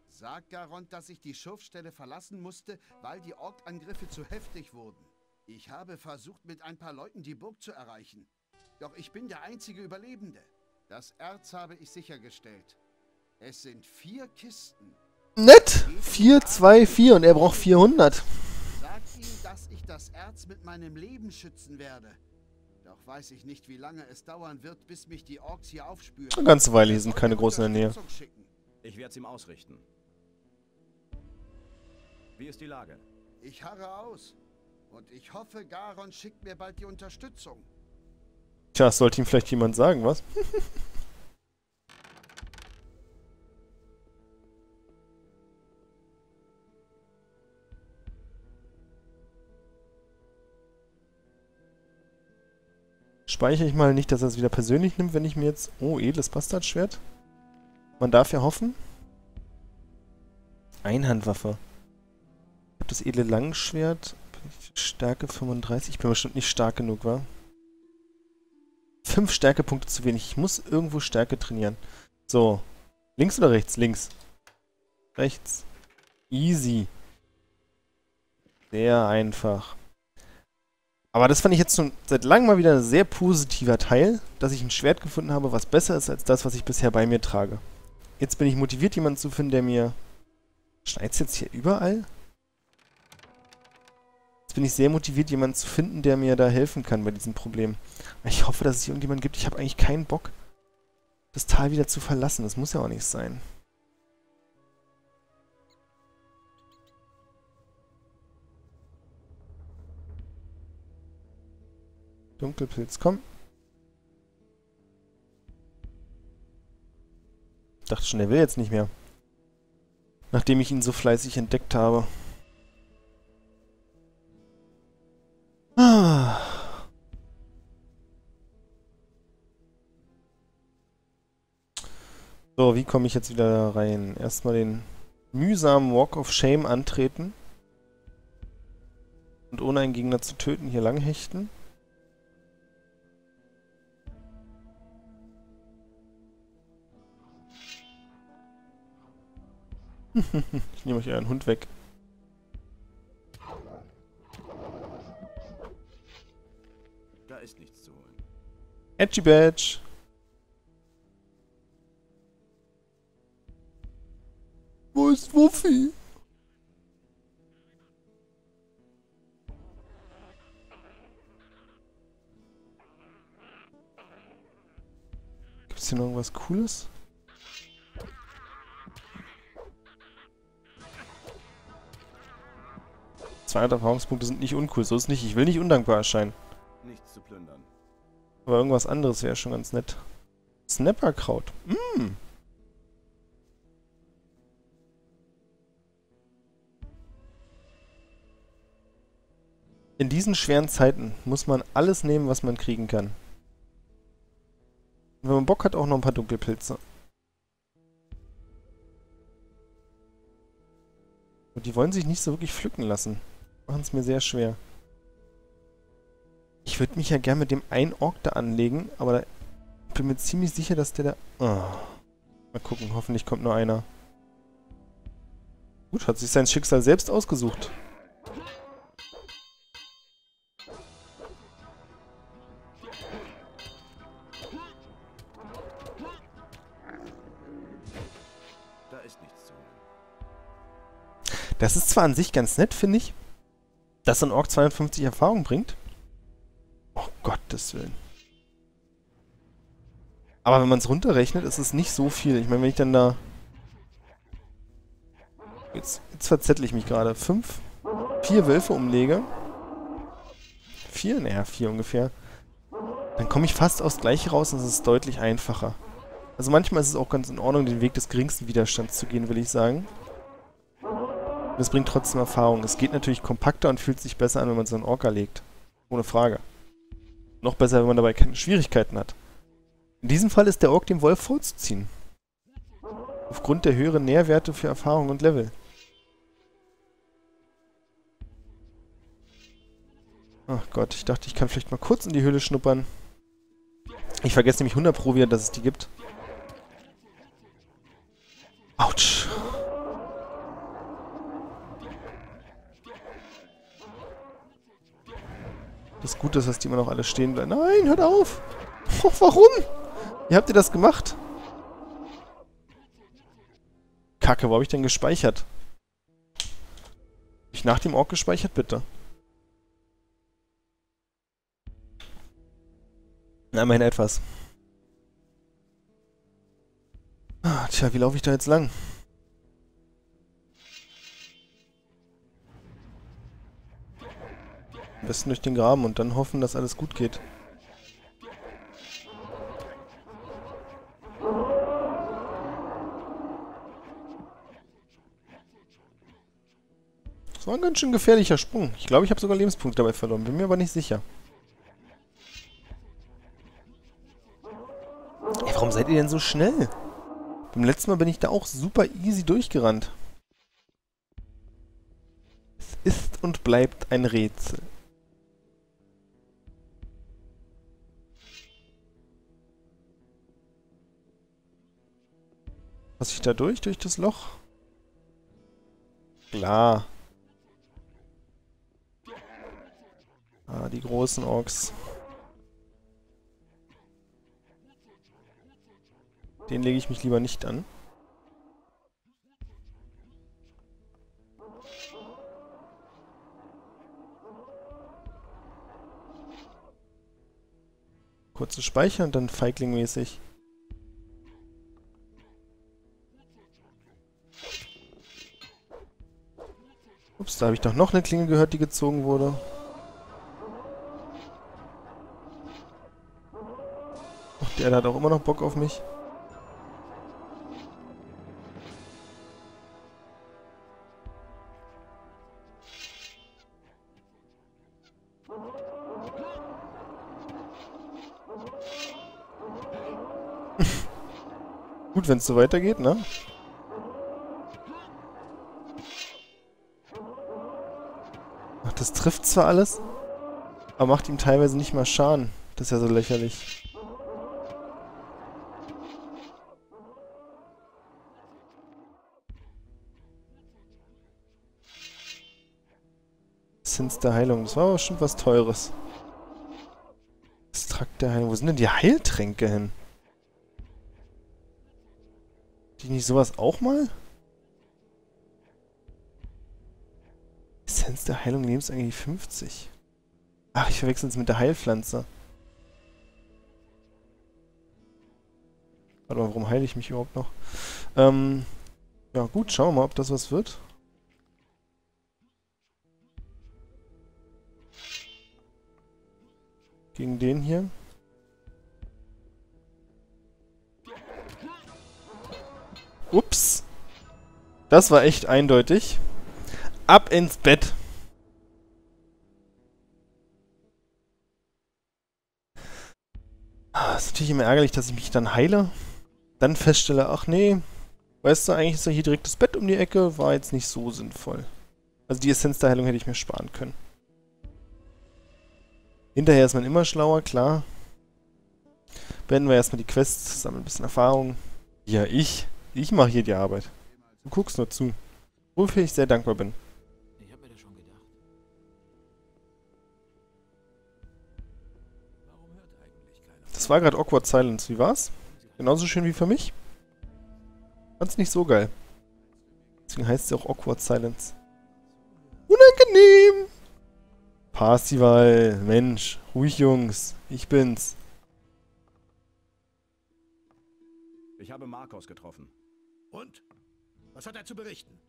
Speaker 5: Sag Garond, dass ich die Schurfstelle verlassen musste, weil die Ork-Angriffe zu heftig wurden. Ich habe versucht, mit ein paar Leuten die Burg zu erreichen. Doch ich bin der einzige Überlebende. Das Erz habe ich sichergestellt. Es sind vier Kisten.
Speaker 1: Nett! 4, 2, 4 und er braucht 400.
Speaker 5: Ihm, dass ich das Erz mit meinem Leben schützen werde. Doch weiß ich nicht, wie lange es dauern wird, bis mich die Orks hier aufspüren.
Speaker 1: Eine ganze Weile, hier sind keine großen in der Nähe.
Speaker 2: Ich werde es ihm ausrichten. Wie ist die Lage?
Speaker 5: Ich harre aus. Und ich hoffe, Garon schickt mir bald die Unterstützung.
Speaker 1: Tja, das sollte ihm vielleicht jemand sagen, was? speichere ich mal nicht, dass er es wieder persönlich nimmt, wenn ich mir jetzt... Oh, edles Bastardschwert. Man darf ja hoffen. Einhandwaffe. Ich habe das edle Langschwert. Stärke 35. Ich bin bestimmt nicht stark genug, wa? Fünf Stärkepunkte zu wenig. Ich muss irgendwo Stärke trainieren. So. Links oder rechts? Links. Rechts. Easy. Sehr einfach. Aber das fand ich jetzt schon seit langem mal wieder ein sehr positiver Teil, dass ich ein Schwert gefunden habe, was besser ist als das, was ich bisher bei mir trage. Jetzt bin ich motiviert, jemanden zu finden, der mir... Schneit's jetzt hier überall? Jetzt bin ich sehr motiviert, jemanden zu finden, der mir da helfen kann bei diesem Problem. Ich hoffe, dass es hier irgendjemanden gibt. Ich habe eigentlich keinen Bock, das Tal wieder zu verlassen. Das muss ja auch nicht sein. Dunkelpilz, komm. Dachte schon, er will jetzt nicht mehr. Nachdem ich ihn so fleißig entdeckt habe. Ah. So, wie komme ich jetzt wieder da rein? Erstmal den mühsamen Walk of Shame antreten. Und ohne einen Gegner zu töten hier langhechten. Ich nehme euch euren Hund weg.
Speaker 2: Da ist nichts zu holen.
Speaker 1: Edgy Badge. Wo ist Wuffi? Gibt es hier noch irgendwas Cooles? Zwei Erfahrungspunkte sind nicht uncool. So ist nicht. Ich will nicht undankbar erscheinen.
Speaker 2: Nichts zu plündern.
Speaker 1: Aber irgendwas anderes wäre schon ganz nett. Snapperkraut. Mm. In diesen schweren Zeiten muss man alles nehmen, was man kriegen kann. Und wenn man Bock hat, auch noch ein paar Dunkelpilze. Und die wollen sich nicht so wirklich pflücken lassen. Machen es mir sehr schwer. Ich würde mich ja gern mit dem einen Ork da anlegen, aber da bin mir ziemlich sicher, dass der da... Oh. Mal gucken, hoffentlich kommt nur einer. Gut, hat sich sein Schicksal selbst ausgesucht.
Speaker 2: Da ist nichts zu holen.
Speaker 1: Das ist zwar an sich ganz nett, finde ich, dass ein Ork 250 Erfahrung bringt. Oh Gottes Willen. Aber wenn man es runterrechnet, ist es nicht so viel. Ich meine, wenn ich dann da... Jetzt, jetzt verzettel ich mich gerade. Fünf, vier Wölfe umlege. Vier? Naja, vier ungefähr. Dann komme ich fast aufs Gleiche raus und es ist deutlich einfacher. Also manchmal ist es auch ganz in Ordnung, den Weg des geringsten Widerstands zu gehen, will ich sagen. Es bringt trotzdem Erfahrung. Es geht natürlich kompakter und fühlt sich besser an, wenn man so einen Orca legt. Ohne Frage. Noch besser, wenn man dabei keine Schwierigkeiten hat. In diesem Fall ist der Ork dem Wolf vorzuziehen. Aufgrund der höheren Nährwerte für Erfahrung und Level. Ach Gott, ich dachte, ich kann vielleicht mal kurz in die Höhle schnuppern. Ich vergesse nämlich 100 Pro wieder, dass es die gibt. Autsch. Das Gute ist, dass die immer noch alle stehen bleiben. Nein, hört auf! Oh, warum? Wie habt ihr das gemacht? Kacke, wo habe ich denn gespeichert? Hab ich nach dem Ork gespeichert, bitte? Na, immerhin etwas. Ah, tja, wie laufe ich da jetzt lang? Besten durch den Graben und dann hoffen, dass alles gut geht. Das war ein ganz schön gefährlicher Sprung. Ich glaube, ich habe sogar Lebenspunkte dabei verloren. Bin mir aber nicht sicher. seid ihr denn so schnell? Beim letzten Mal bin ich da auch super easy durchgerannt. Es ist und bleibt ein Rätsel. Was ich da durch, durch das Loch? Klar. Ah, die großen Orks. Den lege ich mich lieber nicht an. Kurze Speicher und dann Feigling-mäßig. Ups, da habe ich doch noch eine Klinge gehört, die gezogen wurde. Ach, der hat auch immer noch Bock auf mich. Gut, wenn es so weitergeht, ne? Trifft zwar alles, aber macht ihm teilweise nicht mal Schaden. Das ist ja so lächerlich. Zins der Heilung. Das war aber bestimmt was Teures. Extrakt der Heilung. Wo sind denn die Heiltränke hin? Die nicht sowas auch mal? Der Heilung Lebensenergie 50. Ach, ich verwechsel es mit der Heilpflanze. Warte mal, warum heile ich mich überhaupt noch? Ähm, ja gut, schauen wir mal, ob das was wird. Gegen den hier. Ups. Das war echt eindeutig. Ab ins Bett. Ah, ist natürlich immer ärgerlich, dass ich mich dann heile. Dann feststelle, ach nee, weißt du, eigentlich ist ja hier direkt das Bett um die Ecke, war jetzt nicht so sinnvoll. Also die Essenz der Heilung hätte ich mir sparen können. Hinterher ist man immer schlauer, klar. Beenden wir erstmal die Quests, sammeln ein bisschen Erfahrung. Ja, ich. Ich mache hier die Arbeit. Du guckst nur zu. Wofür ich sehr dankbar bin. War gerade Awkward Silence. Wie war's? Genauso schön wie für mich? Fand's nicht so geil. Deswegen heißt sie auch Awkward Silence. Unangenehm! Parsival, Mensch, ruhig Jungs, ich bin's.
Speaker 2: Ich habe Marcos getroffen.
Speaker 3: Und? Was hat er zu berichten?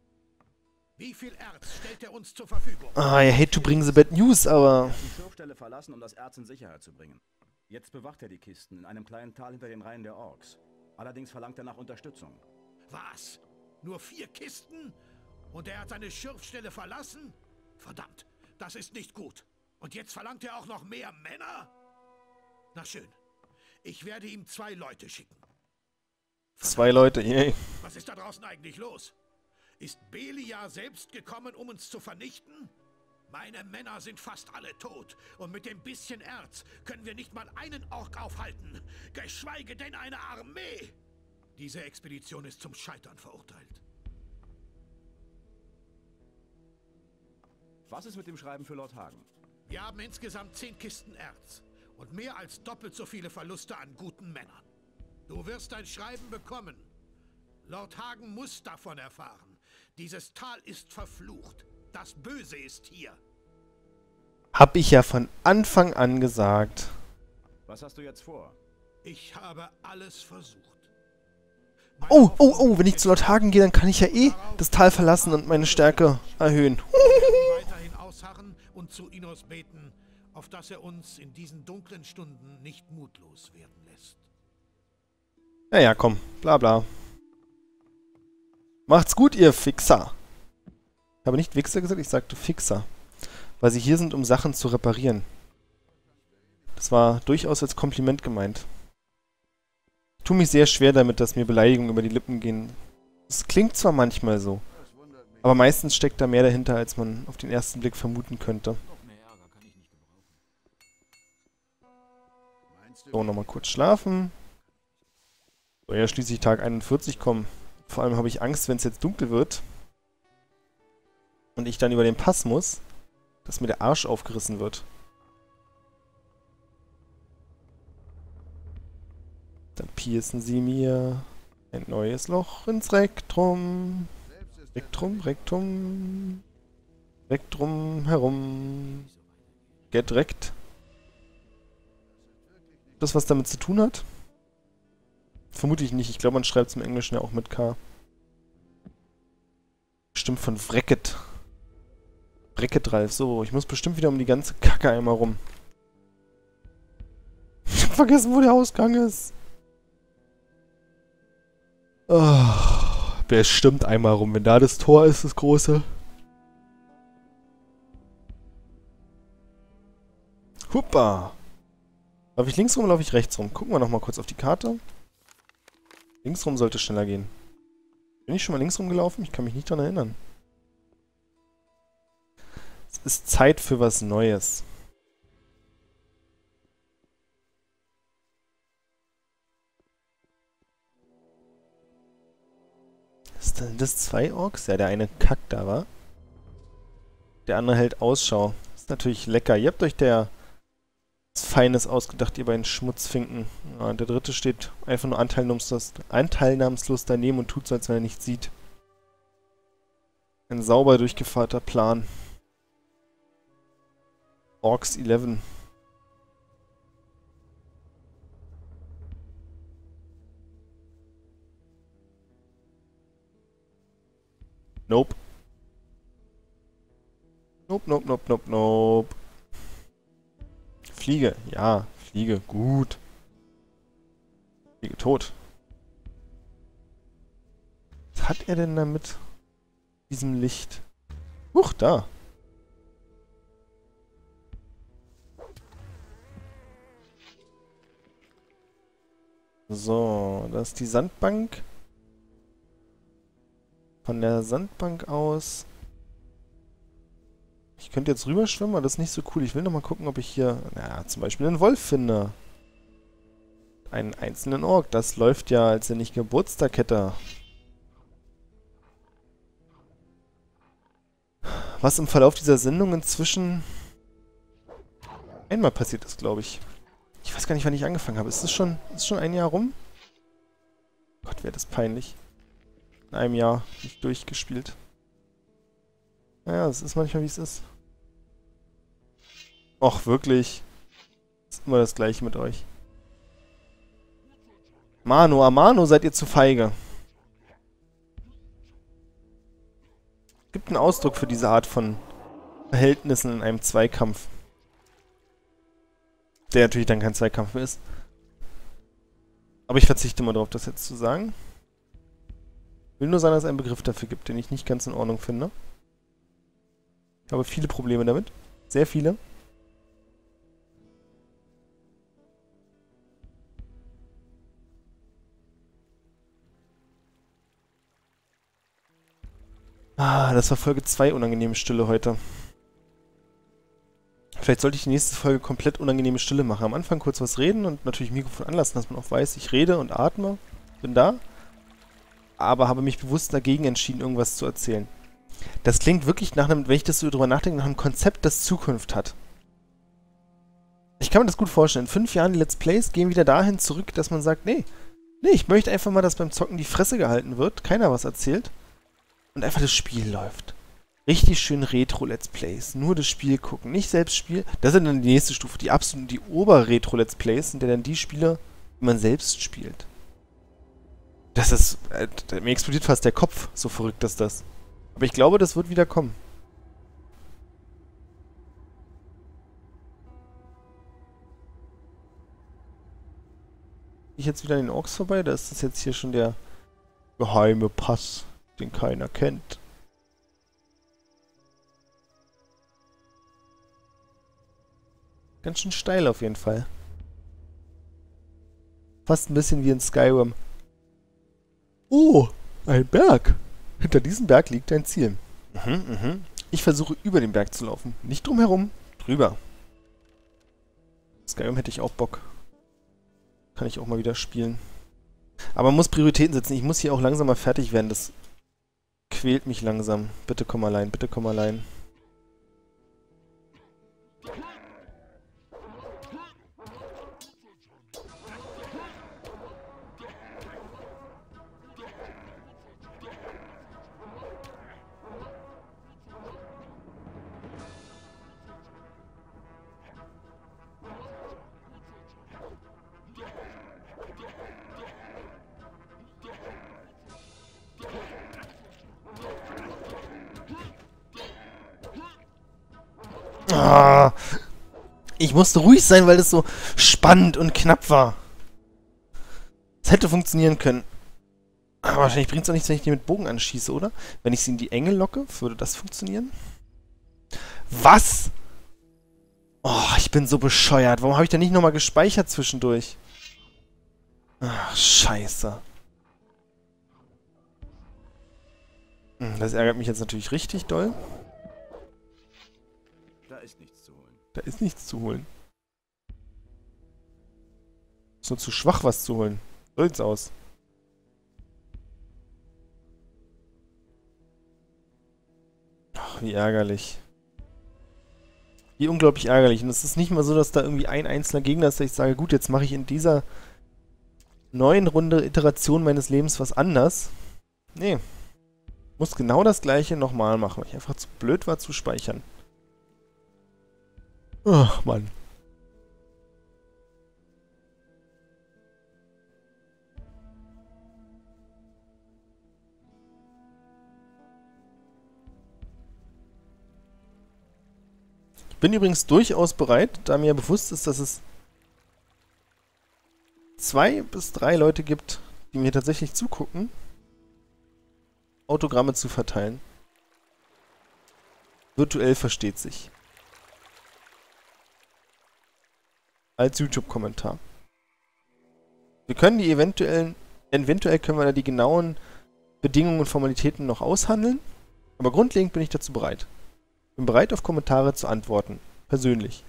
Speaker 3: Wie viel Erz stellt er uns zur Verfügung?
Speaker 1: Ah, I hate to bring the bad news,
Speaker 2: Er
Speaker 1: aber...
Speaker 2: die Schürfstelle verlassen, um das Erz in Sicherheit zu bringen. Jetzt bewacht er die Kisten in einem kleinen Tal hinter den Reihen der Orks. Allerdings verlangt er nach Unterstützung.
Speaker 3: Was? Nur vier Kisten? Und er hat seine Schürfstelle verlassen? Verdammt, das ist nicht gut. Und jetzt verlangt er auch noch mehr Männer? Na schön. Ich werde ihm zwei Leute schicken.
Speaker 1: Zwei Leute, yay.
Speaker 3: Was ist da draußen eigentlich los? Ist Belia selbst gekommen, um uns zu vernichten? Meine Männer sind fast alle tot. Und mit dem bisschen Erz können wir nicht mal einen Ork aufhalten. Geschweige denn eine Armee. Diese Expedition ist zum Scheitern verurteilt.
Speaker 2: Was ist mit dem Schreiben für Lord Hagen?
Speaker 3: Wir haben insgesamt zehn Kisten Erz. Und mehr als doppelt so viele Verluste an guten Männern. Du wirst dein Schreiben bekommen. Lord Hagen muss davon erfahren. Dieses Tal ist verflucht. Das Böse ist hier.
Speaker 1: Hab ich ja von Anfang an gesagt.
Speaker 2: Was hast du jetzt vor?
Speaker 3: Ich habe alles versucht.
Speaker 1: Oh, oh, oh, wenn ich zu Lord Hagen gehe, dann kann ich ja eh das Tal verlassen und meine Stärke erhöhen.
Speaker 3: weiterhin ausharren und zu Inos beten, auf dass er uns in diesen dunklen Stunden nicht mutlos werden lässt.
Speaker 1: Ja, ja, komm. Bla, bla. Macht's gut, ihr Fixer. Ich habe nicht Wichser gesagt, ich sagte Fixer. Weil sie hier sind, um Sachen zu reparieren. Das war durchaus als Kompliment gemeint. tue mich sehr schwer damit, dass mir Beleidigungen über die Lippen gehen. Es klingt zwar manchmal so, aber meistens steckt da mehr dahinter, als man auf den ersten Blick vermuten könnte. So, nochmal kurz schlafen. Soll ja schließlich Tag 41 kommen. Vor allem habe ich Angst, wenn es jetzt dunkel wird und ich dann über den Pass muss, dass mir der Arsch aufgerissen wird. Dann piercen sie mir ein neues Loch ins Rektrum. Rektrum, Rektum. Rektrum herum. Get rekt. Das was damit zu tun hat? Vermute ich nicht. Ich glaube, man schreibt es im Englischen ja auch mit K. Stimmt von Wrecket. Wrecket Ralf. So, ich muss bestimmt wieder um die ganze Kacke einmal rum. Ich hab vergessen, wo der Ausgang ist. Oh, bestimmt einmal rum, wenn da das Tor ist, das große. Huppa. Laufe ich links rum, laufe ich rechts rum? Gucken wir nochmal kurz auf die Karte. Links rum sollte schneller gehen. Bin ich schon mal links rumgelaufen? Ich kann mich nicht daran erinnern. Es ist Zeit für was Neues. Ist das zwei Orks? Ja, der eine kackt da, war. Der andere hält Ausschau. Ist natürlich lecker. Ihr habt euch der was Feines ausgedacht, ihr beiden Schmutzfinken. Ja, der dritte steht einfach nur anteilnahmslos, anteilnahmslos daneben und tut so, als wenn er nichts sieht. Ein sauber durchgefahrter Plan. Orks 11. Nope. Nope, nope, nope, nope, nope. Fliege, ja, Fliege, gut. Fliege tot. Was hat er denn damit? Diesem Licht. Huch, da. So, da ist die Sandbank. Von der Sandbank aus. Ich könnte jetzt rüberschwimmen, aber das ist nicht so cool. Ich will noch mal gucken, ob ich hier, naja, zum Beispiel einen Wolf finde. Einen einzelnen Ork. Das läuft ja, als er nicht Geburtstag hätte. Was im Verlauf dieser Sendung inzwischen einmal passiert ist, glaube ich. Ich weiß gar nicht, wann ich angefangen habe. Ist es schon, schon ein Jahr rum? Gott, wäre das peinlich. In einem Jahr nicht durchgespielt. Naja, es ist manchmal wie es ist. Och, wirklich. Ist immer das gleiche mit euch. Mano, Amano, seid ihr zu feige. Gibt einen Ausdruck für diese Art von Verhältnissen in einem Zweikampf. Der natürlich dann kein Zweikampf mehr ist. Aber ich verzichte mal darauf, das jetzt zu sagen. Will nur sagen, dass es einen Begriff dafür gibt, den ich nicht ganz in Ordnung finde. Ich habe viele Probleme damit. Sehr viele. Ah, das war Folge 2 unangenehme Stille heute. Vielleicht sollte ich die nächste Folge komplett unangenehme Stille machen. Am Anfang kurz was reden und natürlich Mikrofon anlassen, dass man auch weiß, ich rede und atme. Bin da. Aber habe mich bewusst dagegen entschieden, irgendwas zu erzählen. Das klingt wirklich nach einem, wenn ich das so drüber nachdenke, nach einem Konzept, das Zukunft hat. Ich kann mir das gut vorstellen. In fünf Jahren Let's Plays gehen wieder dahin zurück, dass man sagt, nee, nee, ich möchte einfach mal, dass beim Zocken die Fresse gehalten wird, keiner was erzählt und einfach das Spiel läuft. Richtig schön Retro-Let's Plays. Nur das Spiel gucken, nicht selbst spielen. Das ist dann die nächste Stufe. Die absoluten, die Ober-Retro-Let's Plays sind ja dann die Spiele, die man selbst spielt. Das ist, äh, mir explodiert fast der Kopf, so verrückt ist das. Aber ich glaube, das wird wieder kommen. Ich jetzt wieder an den Orks vorbei, da ist das jetzt hier schon der geheime Pass, den keiner kennt. Ganz schön steil auf jeden Fall. Fast ein bisschen wie in Skyrim. Oh, ein Berg. Hinter diesem Berg liegt ein Ziel. Mhm, mhm. Ich versuche über den Berg zu laufen. Nicht drumherum, drüber. Skyrim hätte ich auch Bock. Kann ich auch mal wieder spielen. Aber man muss Prioritäten setzen. Ich muss hier auch langsam mal fertig werden. Das quält mich langsam. Bitte komm allein, bitte komm allein. Ich musste ruhig sein, weil es so spannend und knapp war. Es hätte funktionieren können. Aber wahrscheinlich bringt es auch nichts, wenn ich die mit Bogen anschieße, oder? Wenn ich sie in die Enge locke, würde das funktionieren? Was? Oh, ich bin so bescheuert. Warum habe ich da nicht nochmal gespeichert zwischendurch? Ach, scheiße. Hm, das ärgert mich jetzt natürlich richtig doll. Da ist nichts zu holen. Ist nur zu schwach, was zu holen. So sieht's aus. Ach, wie ärgerlich. Wie unglaublich ärgerlich. Und es ist nicht mal so, dass da irgendwie ein einzelner Gegner ist, der ich sage, gut, jetzt mache ich in dieser neuen Runde Iteration meines Lebens was anders. Nee. Muss genau das gleiche nochmal machen, weil ich einfach zu blöd war zu speichern. Ach, Mann. Ich bin übrigens durchaus bereit, da mir bewusst ist, dass es zwei bis drei Leute gibt, die mir tatsächlich zugucken, Autogramme zu verteilen. Virtuell versteht sich. Als YouTube-Kommentar. Wir können die eventuellen, eventuell können wir da die genauen Bedingungen und Formalitäten noch aushandeln, aber grundlegend bin ich dazu bereit. Bin bereit, auf Kommentare zu antworten. Persönlich.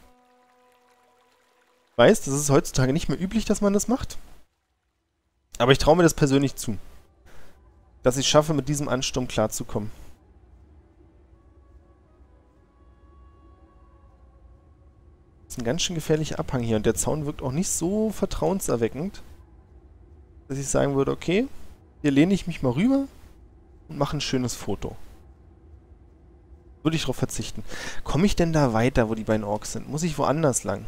Speaker 1: Ich weiß, das ist heutzutage nicht mehr üblich, dass man das macht. Aber ich traue mir das persönlich zu. Dass ich schaffe, mit diesem Ansturm klarzukommen. Das ist ein ganz schön gefährlicher Abhang hier und der Zaun wirkt auch nicht so vertrauenserweckend, dass ich sagen würde, okay, hier lehne ich mich mal rüber und mache ein schönes Foto. Würde ich darauf verzichten. Komme ich denn da weiter, wo die beiden Orks sind? Muss ich woanders lang?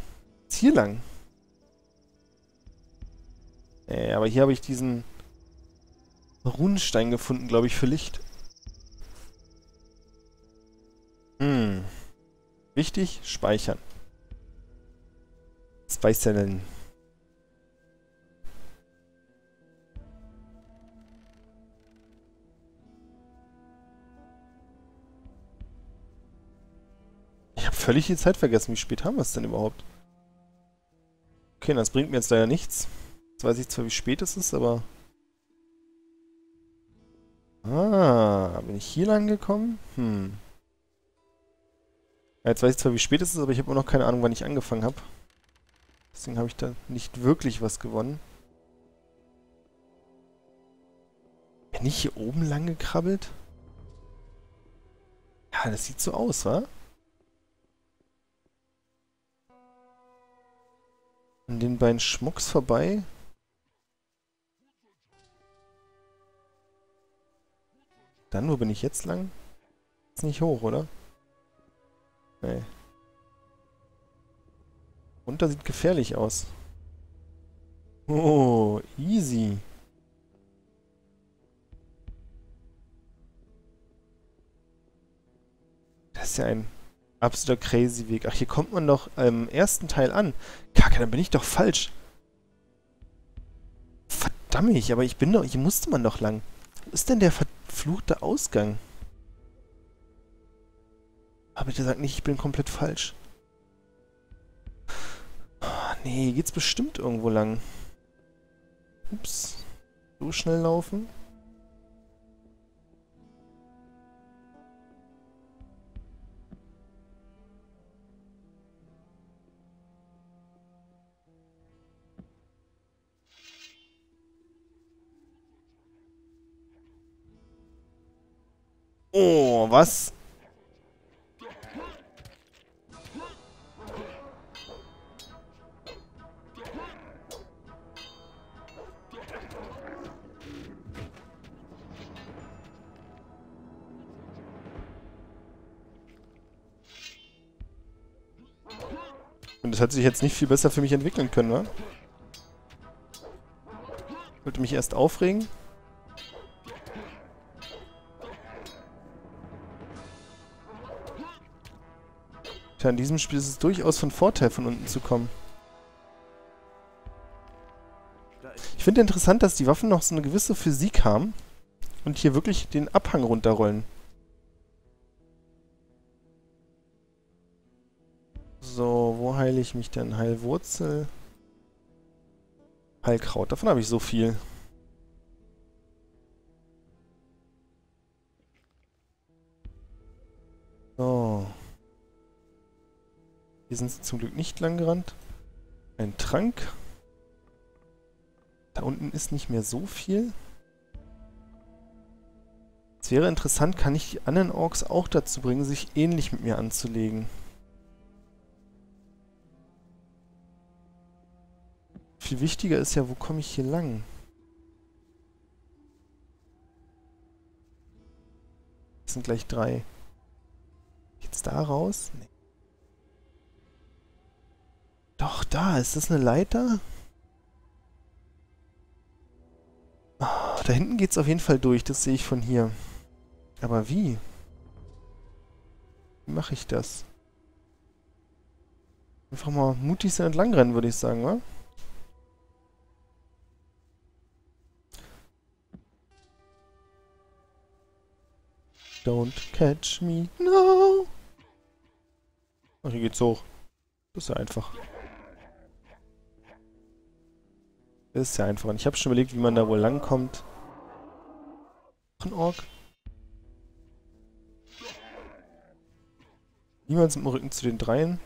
Speaker 1: Ist hier lang? Äh, aber hier habe ich diesen Runenstein gefunden, glaube ich, für Licht. Hm. Wichtig, speichern. Zwei Zellen. Ich habe völlig die Zeit vergessen. Wie spät haben wir es denn überhaupt? Okay, das bringt mir jetzt leider nichts. Jetzt weiß ich zwar, wie spät es ist, aber... Ah, bin ich hier lang gekommen? Hm. Jetzt weiß ich zwar, wie spät es ist, aber ich habe immer noch keine Ahnung, wann ich angefangen habe. Deswegen habe ich da nicht wirklich was gewonnen. Bin ich hier oben lang gekrabbelt? Ja, das sieht so aus, wa? An den beiden Schmucks vorbei. Dann, wo bin ich jetzt lang? Ist nicht hoch, oder? Nee. Runter sieht gefährlich aus. Oh, easy. Das ist ja ein absoluter crazy Weg. Ach, hier kommt man doch im ersten Teil an. Kacke, dann bin ich doch falsch. Verdammt, aber ich bin doch... Hier musste man doch lang. Wo ist denn der verfluchte Ausgang? Aber bitte sag nicht, ich bin komplett falsch. Nee, hier geht's bestimmt irgendwo lang. Ups. So schnell laufen. Oh, was? Und das hat sich jetzt nicht viel besser für mich entwickeln können, wa? Wollte mich erst aufregen. Tja, in diesem Spiel ist es durchaus von Vorteil, von unten zu kommen. Ich finde interessant, dass die Waffen noch so eine gewisse Physik haben und hier wirklich den Abhang runterrollen. So, wo heile ich mich denn? Heilwurzel. Heilkraut, davon habe ich so viel. So. Hier sind sie zum Glück nicht lang gerannt. Ein Trank. Da unten ist nicht mehr so viel. Es wäre interessant, kann ich die anderen Orks auch dazu bringen, sich ähnlich mit mir anzulegen. Viel wichtiger ist ja, wo komme ich hier lang? Das sind gleich drei. Jetzt da raus? Nee. Doch, da. Ist das eine Leiter? Oh, da hinten geht es auf jeden Fall durch. Das sehe ich von hier. Aber wie? Wie mache ich das? Einfach mal mutig sein und langrennen, würde ich sagen, wa? Don't catch me, no! Ach, hier geht's hoch. Das ist ja einfach. Das ist ja einfach. Und ich habe schon überlegt, wie man da wohl langkommt. Ein Ork. Niemand im Rücken zu den dreien.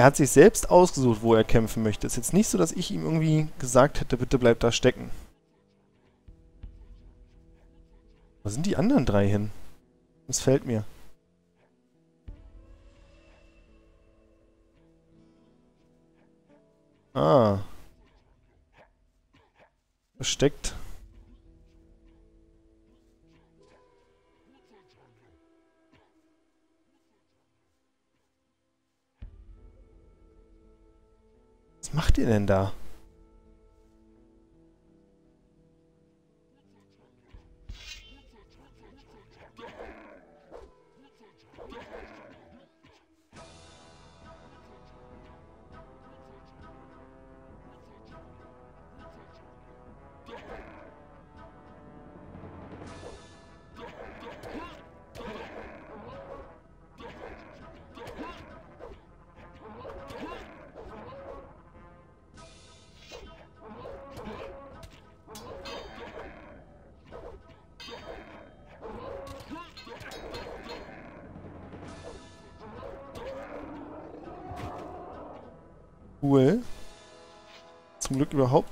Speaker 1: Er hat sich selbst ausgesucht, wo er kämpfen möchte. Ist jetzt nicht so, dass ich ihm irgendwie gesagt hätte, bitte bleib da stecken. Wo sind die anderen drei hin? Das fällt mir. Ah. Versteckt. Macht ihr denn da?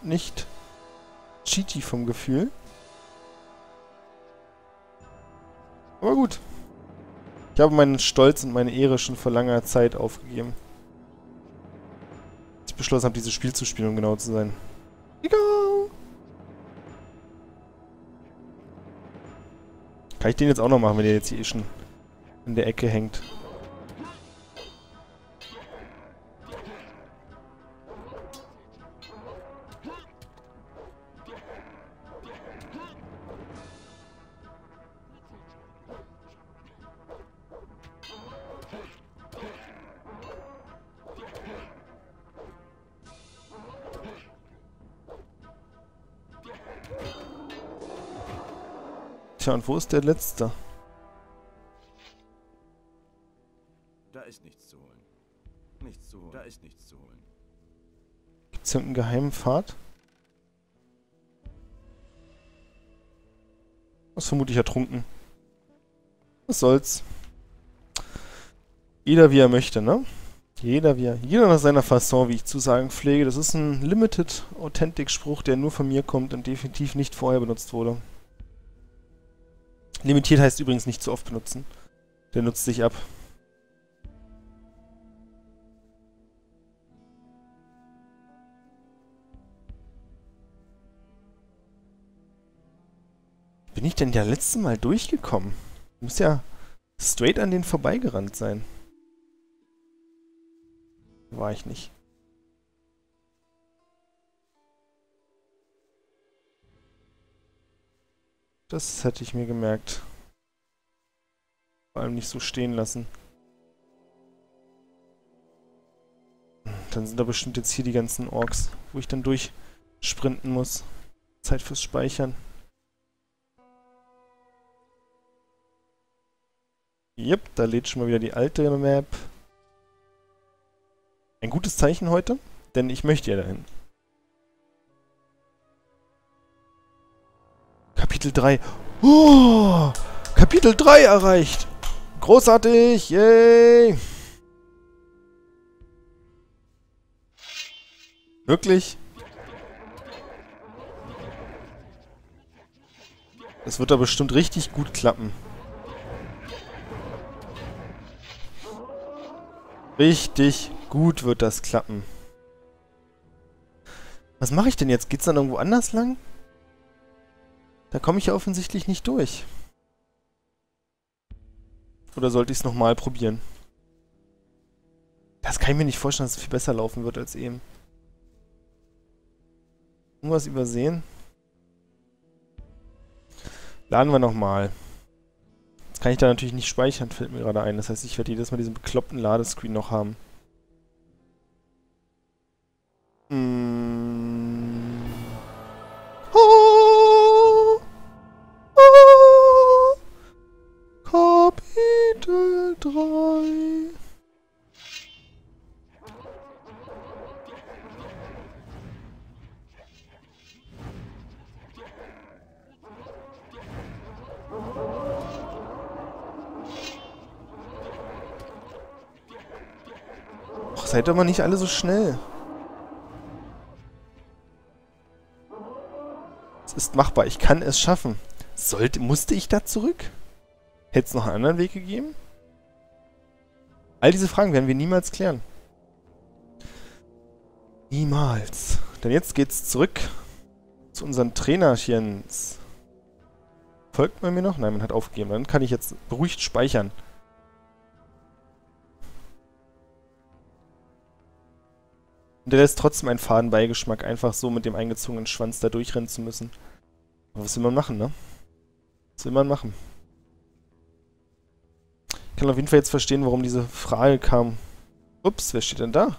Speaker 1: Nicht cheaty vom Gefühl. Aber gut. Ich habe meinen Stolz und meine Ehre schon vor langer Zeit aufgegeben. Ich beschlossen habe, dieses Spiel zu spielen, um genau zu sein. Egal. Kann ich den jetzt auch noch machen, wenn der jetzt hier eh schon in der Ecke hängt. Und wo ist der Letzte?
Speaker 2: Da ist nichts zu holen. Nichts zu holen. Da ist nichts zu holen.
Speaker 1: Gibt's hier einen geheimen Pfad? Das ist vermutlich ertrunken. Was soll's. Jeder wie er möchte, ne? Jeder wie er, jeder nach seiner Fasson, wie ich zu sagen pflege. Das ist ein Limited Authentic Spruch, der nur von mir kommt und definitiv nicht vorher benutzt wurde. Limitiert heißt übrigens nicht zu oft benutzen. Der nutzt sich ab. Bin ich denn ja letzte Mal durchgekommen? Muss ja straight an den vorbeigerannt sein. War ich nicht. Das hätte ich mir gemerkt. Vor allem nicht so stehen lassen. Dann sind da bestimmt jetzt hier die ganzen Orks, wo ich dann durchsprinten muss. Zeit fürs Speichern. Jep, da lädt schon mal wieder die alte Map. Ein gutes Zeichen heute, denn ich möchte ja dahin. Kapitel 3. Oh, Kapitel 3 erreicht. Großartig. Yay. Wirklich? Das wird da bestimmt richtig gut klappen. Richtig gut wird das klappen. Was mache ich denn jetzt? Geht's dann irgendwo anders lang? Da komme ich ja offensichtlich nicht durch. Oder sollte ich es nochmal probieren? Das kann ich mir nicht vorstellen, dass es viel besser laufen wird als eben. Irgendwas übersehen? Laden wir nochmal. Jetzt kann ich da natürlich nicht speichern, fällt mir gerade ein. Das heißt, ich werde jedes Mal diesen bekloppten Ladescreen noch haben. Hm. Kapitel 3 Och, seid doch mal nicht alle so schnell. Es ist machbar. Ich kann es schaffen. Sollte, musste ich da zurück? Hätte es noch einen anderen Weg gegeben? All diese Fragen werden wir niemals klären. Niemals. Denn jetzt geht's zurück zu unseren Trainerchens. Folgt man mir noch? Nein, man hat aufgegeben. Dann kann ich jetzt beruhigt speichern. Und der lässt trotzdem einen faden Beigeschmack, einfach so mit dem eingezogenen Schwanz da durchrennen zu müssen. Aber was will man machen, ne? Was will man machen? Ich kann auf jeden Fall jetzt verstehen, warum diese Frage kam. Ups, wer steht denn da?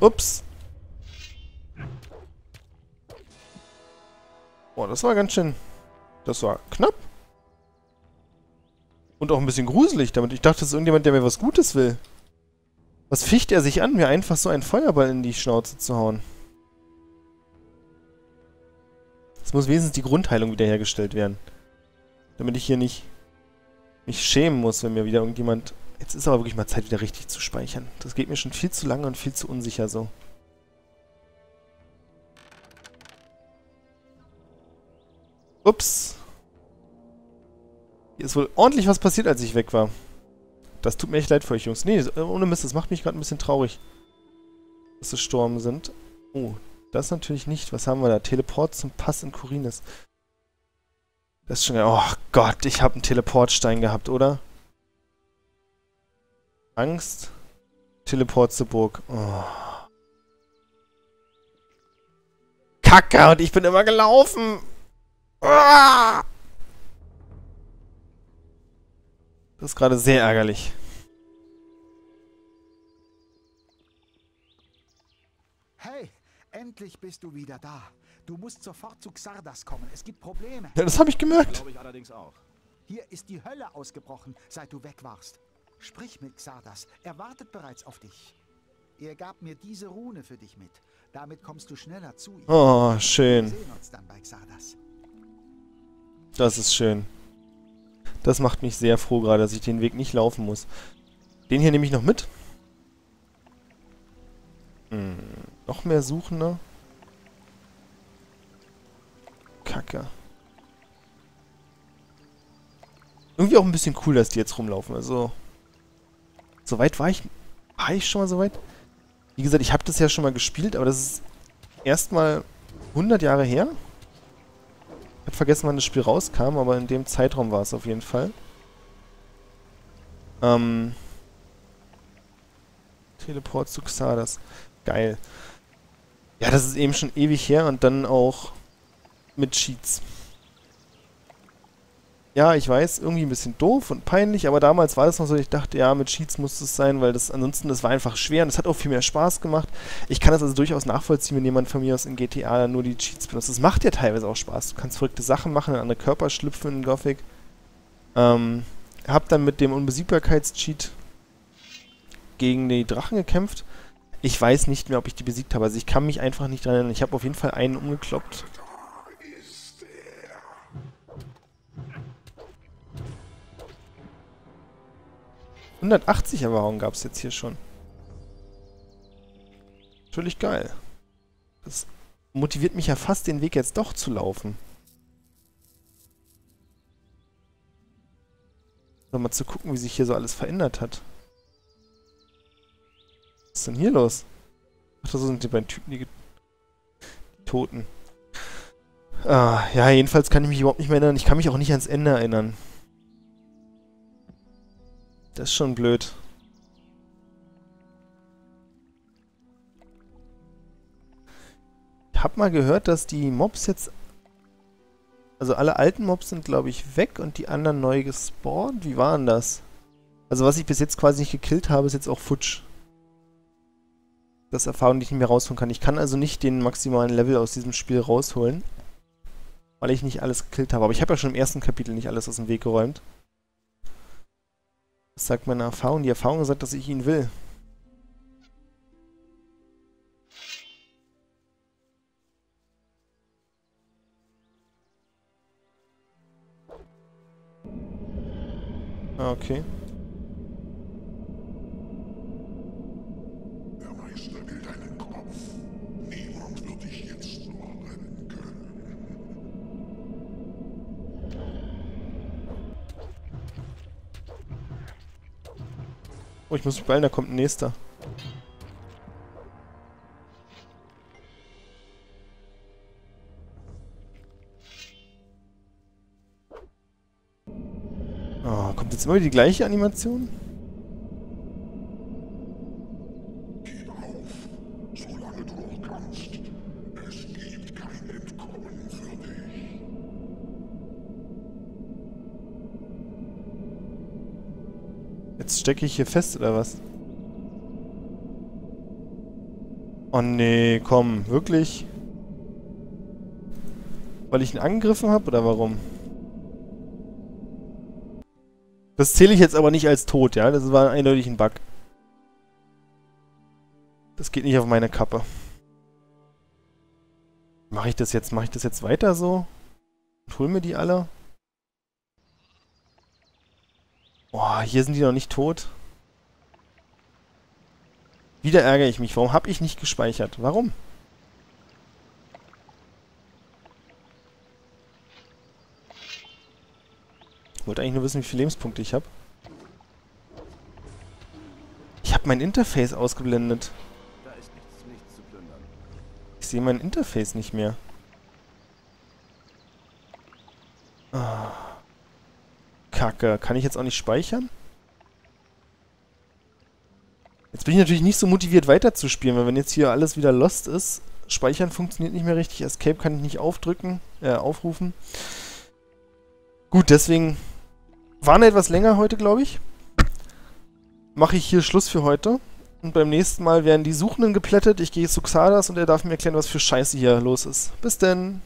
Speaker 1: Ups. Boah, das war ganz schön... Das war knapp. Und auch ein bisschen gruselig damit. Ich dachte, das ist irgendjemand, der mir was Gutes will. Was ficht er sich an, mir einfach so einen Feuerball in die Schnauze zu hauen? Es muss wenigstens die Grundheilung wiederhergestellt werden. Damit ich hier nicht mich schämen muss, wenn mir wieder irgendjemand... Jetzt ist aber wirklich mal Zeit, wieder richtig zu speichern. Das geht mir schon viel zu lange und viel zu unsicher so. Ups. Hier ist wohl ordentlich was passiert, als ich weg war. Das tut mir echt leid für euch, Jungs. Nee, ohne Mist, das macht mich gerade ein bisschen traurig. Dass sie gestorben sind. Oh, das natürlich nicht. Was haben wir da? Teleport zum Pass in Kurinis. Das ist schon... Oh Gott, ich habe einen Teleportstein gehabt, oder? Angst. Teleport zur Burg. Oh. Kacke und ich bin immer gelaufen. Ah! Das ist gerade sehr ärgerlich.
Speaker 5: Hey, endlich bist du wieder da. Du musst sofort zu Xardas kommen. Es gibt Probleme.
Speaker 1: Ja, das habe ich gemerkt.
Speaker 2: Glaube ich allerdings auch.
Speaker 5: Hier ist die Hölle ausgebrochen, seit du weg warst. Sprich mit Xardas. Er wartet bereits auf dich. Er gab mir diese Rune für dich mit. Damit kommst du schneller zu ihm.
Speaker 1: Oh,
Speaker 5: Wir
Speaker 1: schön.
Speaker 5: sehen uns dann bei Xardas.
Speaker 1: Das ist schön. Das macht mich sehr froh gerade, dass ich den Weg nicht laufen muss. Den hier nehme ich noch mit. Hm, noch mehr Suchende. Kacke. Irgendwie auch ein bisschen cool, dass die jetzt rumlaufen. Also, so weit war ich... War ich schon mal so weit? Wie gesagt, ich habe das ja schon mal gespielt, aber das ist erstmal 100 Jahre her. Habe vergessen, wann das Spiel rauskam, aber in dem Zeitraum war es auf jeden Fall. Ähm. Teleport zu Xardas. Geil. Ja, das ist eben schon ewig her und dann auch mit Cheats. Ja, ich weiß, irgendwie ein bisschen doof und peinlich, aber damals war das noch so, ich dachte, ja, mit Cheats muss es sein, weil das ansonsten, das war einfach schwer und es hat auch viel mehr Spaß gemacht. Ich kann das also durchaus nachvollziehen, wenn jemand von mir aus in GTA nur die Cheats benutzt. Das macht ja teilweise auch Spaß. Du kannst verrückte Sachen machen, in andere Körper schlüpfen in Gothic. Ähm, hab dann mit dem Unbesiegbarkeitscheat gegen die Drachen gekämpft. Ich weiß nicht mehr, ob ich die besiegt habe. Also ich kann mich einfach nicht dran erinnern. Ich habe auf jeden Fall einen umgekloppt. 180 Erfahrungen gab es jetzt hier schon. Natürlich geil. Das motiviert mich ja fast, den Weg jetzt doch zu laufen. So, mal zu gucken, wie sich hier so alles verändert hat. Was ist denn hier los? Ach, das sind die beiden Typen, die, die Toten. Ah, ja, jedenfalls kann ich mich überhaupt nicht mehr erinnern. Ich kann mich auch nicht ans Ende erinnern. Das ist schon blöd. Ich hab mal gehört, dass die Mobs jetzt... Also alle alten Mobs sind, glaube ich, weg und die anderen neu gespawnt. Wie waren das? Also was ich bis jetzt quasi nicht gekillt habe, ist jetzt auch futsch. Das Erfahrung, die ich nicht mehr rausholen kann. Ich kann also nicht den maximalen Level aus diesem Spiel rausholen. Weil ich nicht alles gekillt habe. Aber ich habe ja schon im ersten Kapitel nicht alles aus dem Weg geräumt. Das sagt meine Erfahrung. Die Erfahrung sagt, dass ich ihn will. Ah, okay.
Speaker 6: Der Meister will deinen Kopf. Niemand wird dich jetzt noch retten können.
Speaker 1: Oh, ich muss mich beeilen, da kommt ein nächster. Oh, kommt jetzt immer wieder die gleiche Animation?
Speaker 6: Gib auf, solange du noch kannst. Es gibt kein Entkommen für dich.
Speaker 1: Jetzt stecke ich hier fest, oder was? Oh nee, komm, wirklich? Weil ich ihn angegriffen habe, oder warum? Das zähle ich jetzt aber nicht als tot, ja? Das war eindeutig ein Bug. Das geht nicht auf meine Kappe. Mache ich das jetzt, mache ich das jetzt weiter so? Und hol mir die alle? Boah, hier sind die noch nicht tot. Wieder ärgere ich mich. Warum habe ich nicht gespeichert? Warum? Ich wollte eigentlich nur wissen, wie viele Lebenspunkte ich habe. Ich habe mein Interface ausgeblendet. Ich sehe mein Interface nicht mehr. Ah. Kacke. Kann ich jetzt auch nicht speichern? Jetzt bin ich natürlich nicht so motiviert weiterzuspielen, weil wenn jetzt hier alles wieder lost ist, Speichern funktioniert nicht mehr richtig. Escape kann ich nicht aufdrücken, äh, aufrufen. Gut, deswegen war eine etwas länger heute, glaube ich. Mache ich hier Schluss für heute. Und beim nächsten Mal werden die Suchenden geplättet. Ich gehe zu Xardas und er darf mir erklären, was für Scheiße hier los ist. Bis denn.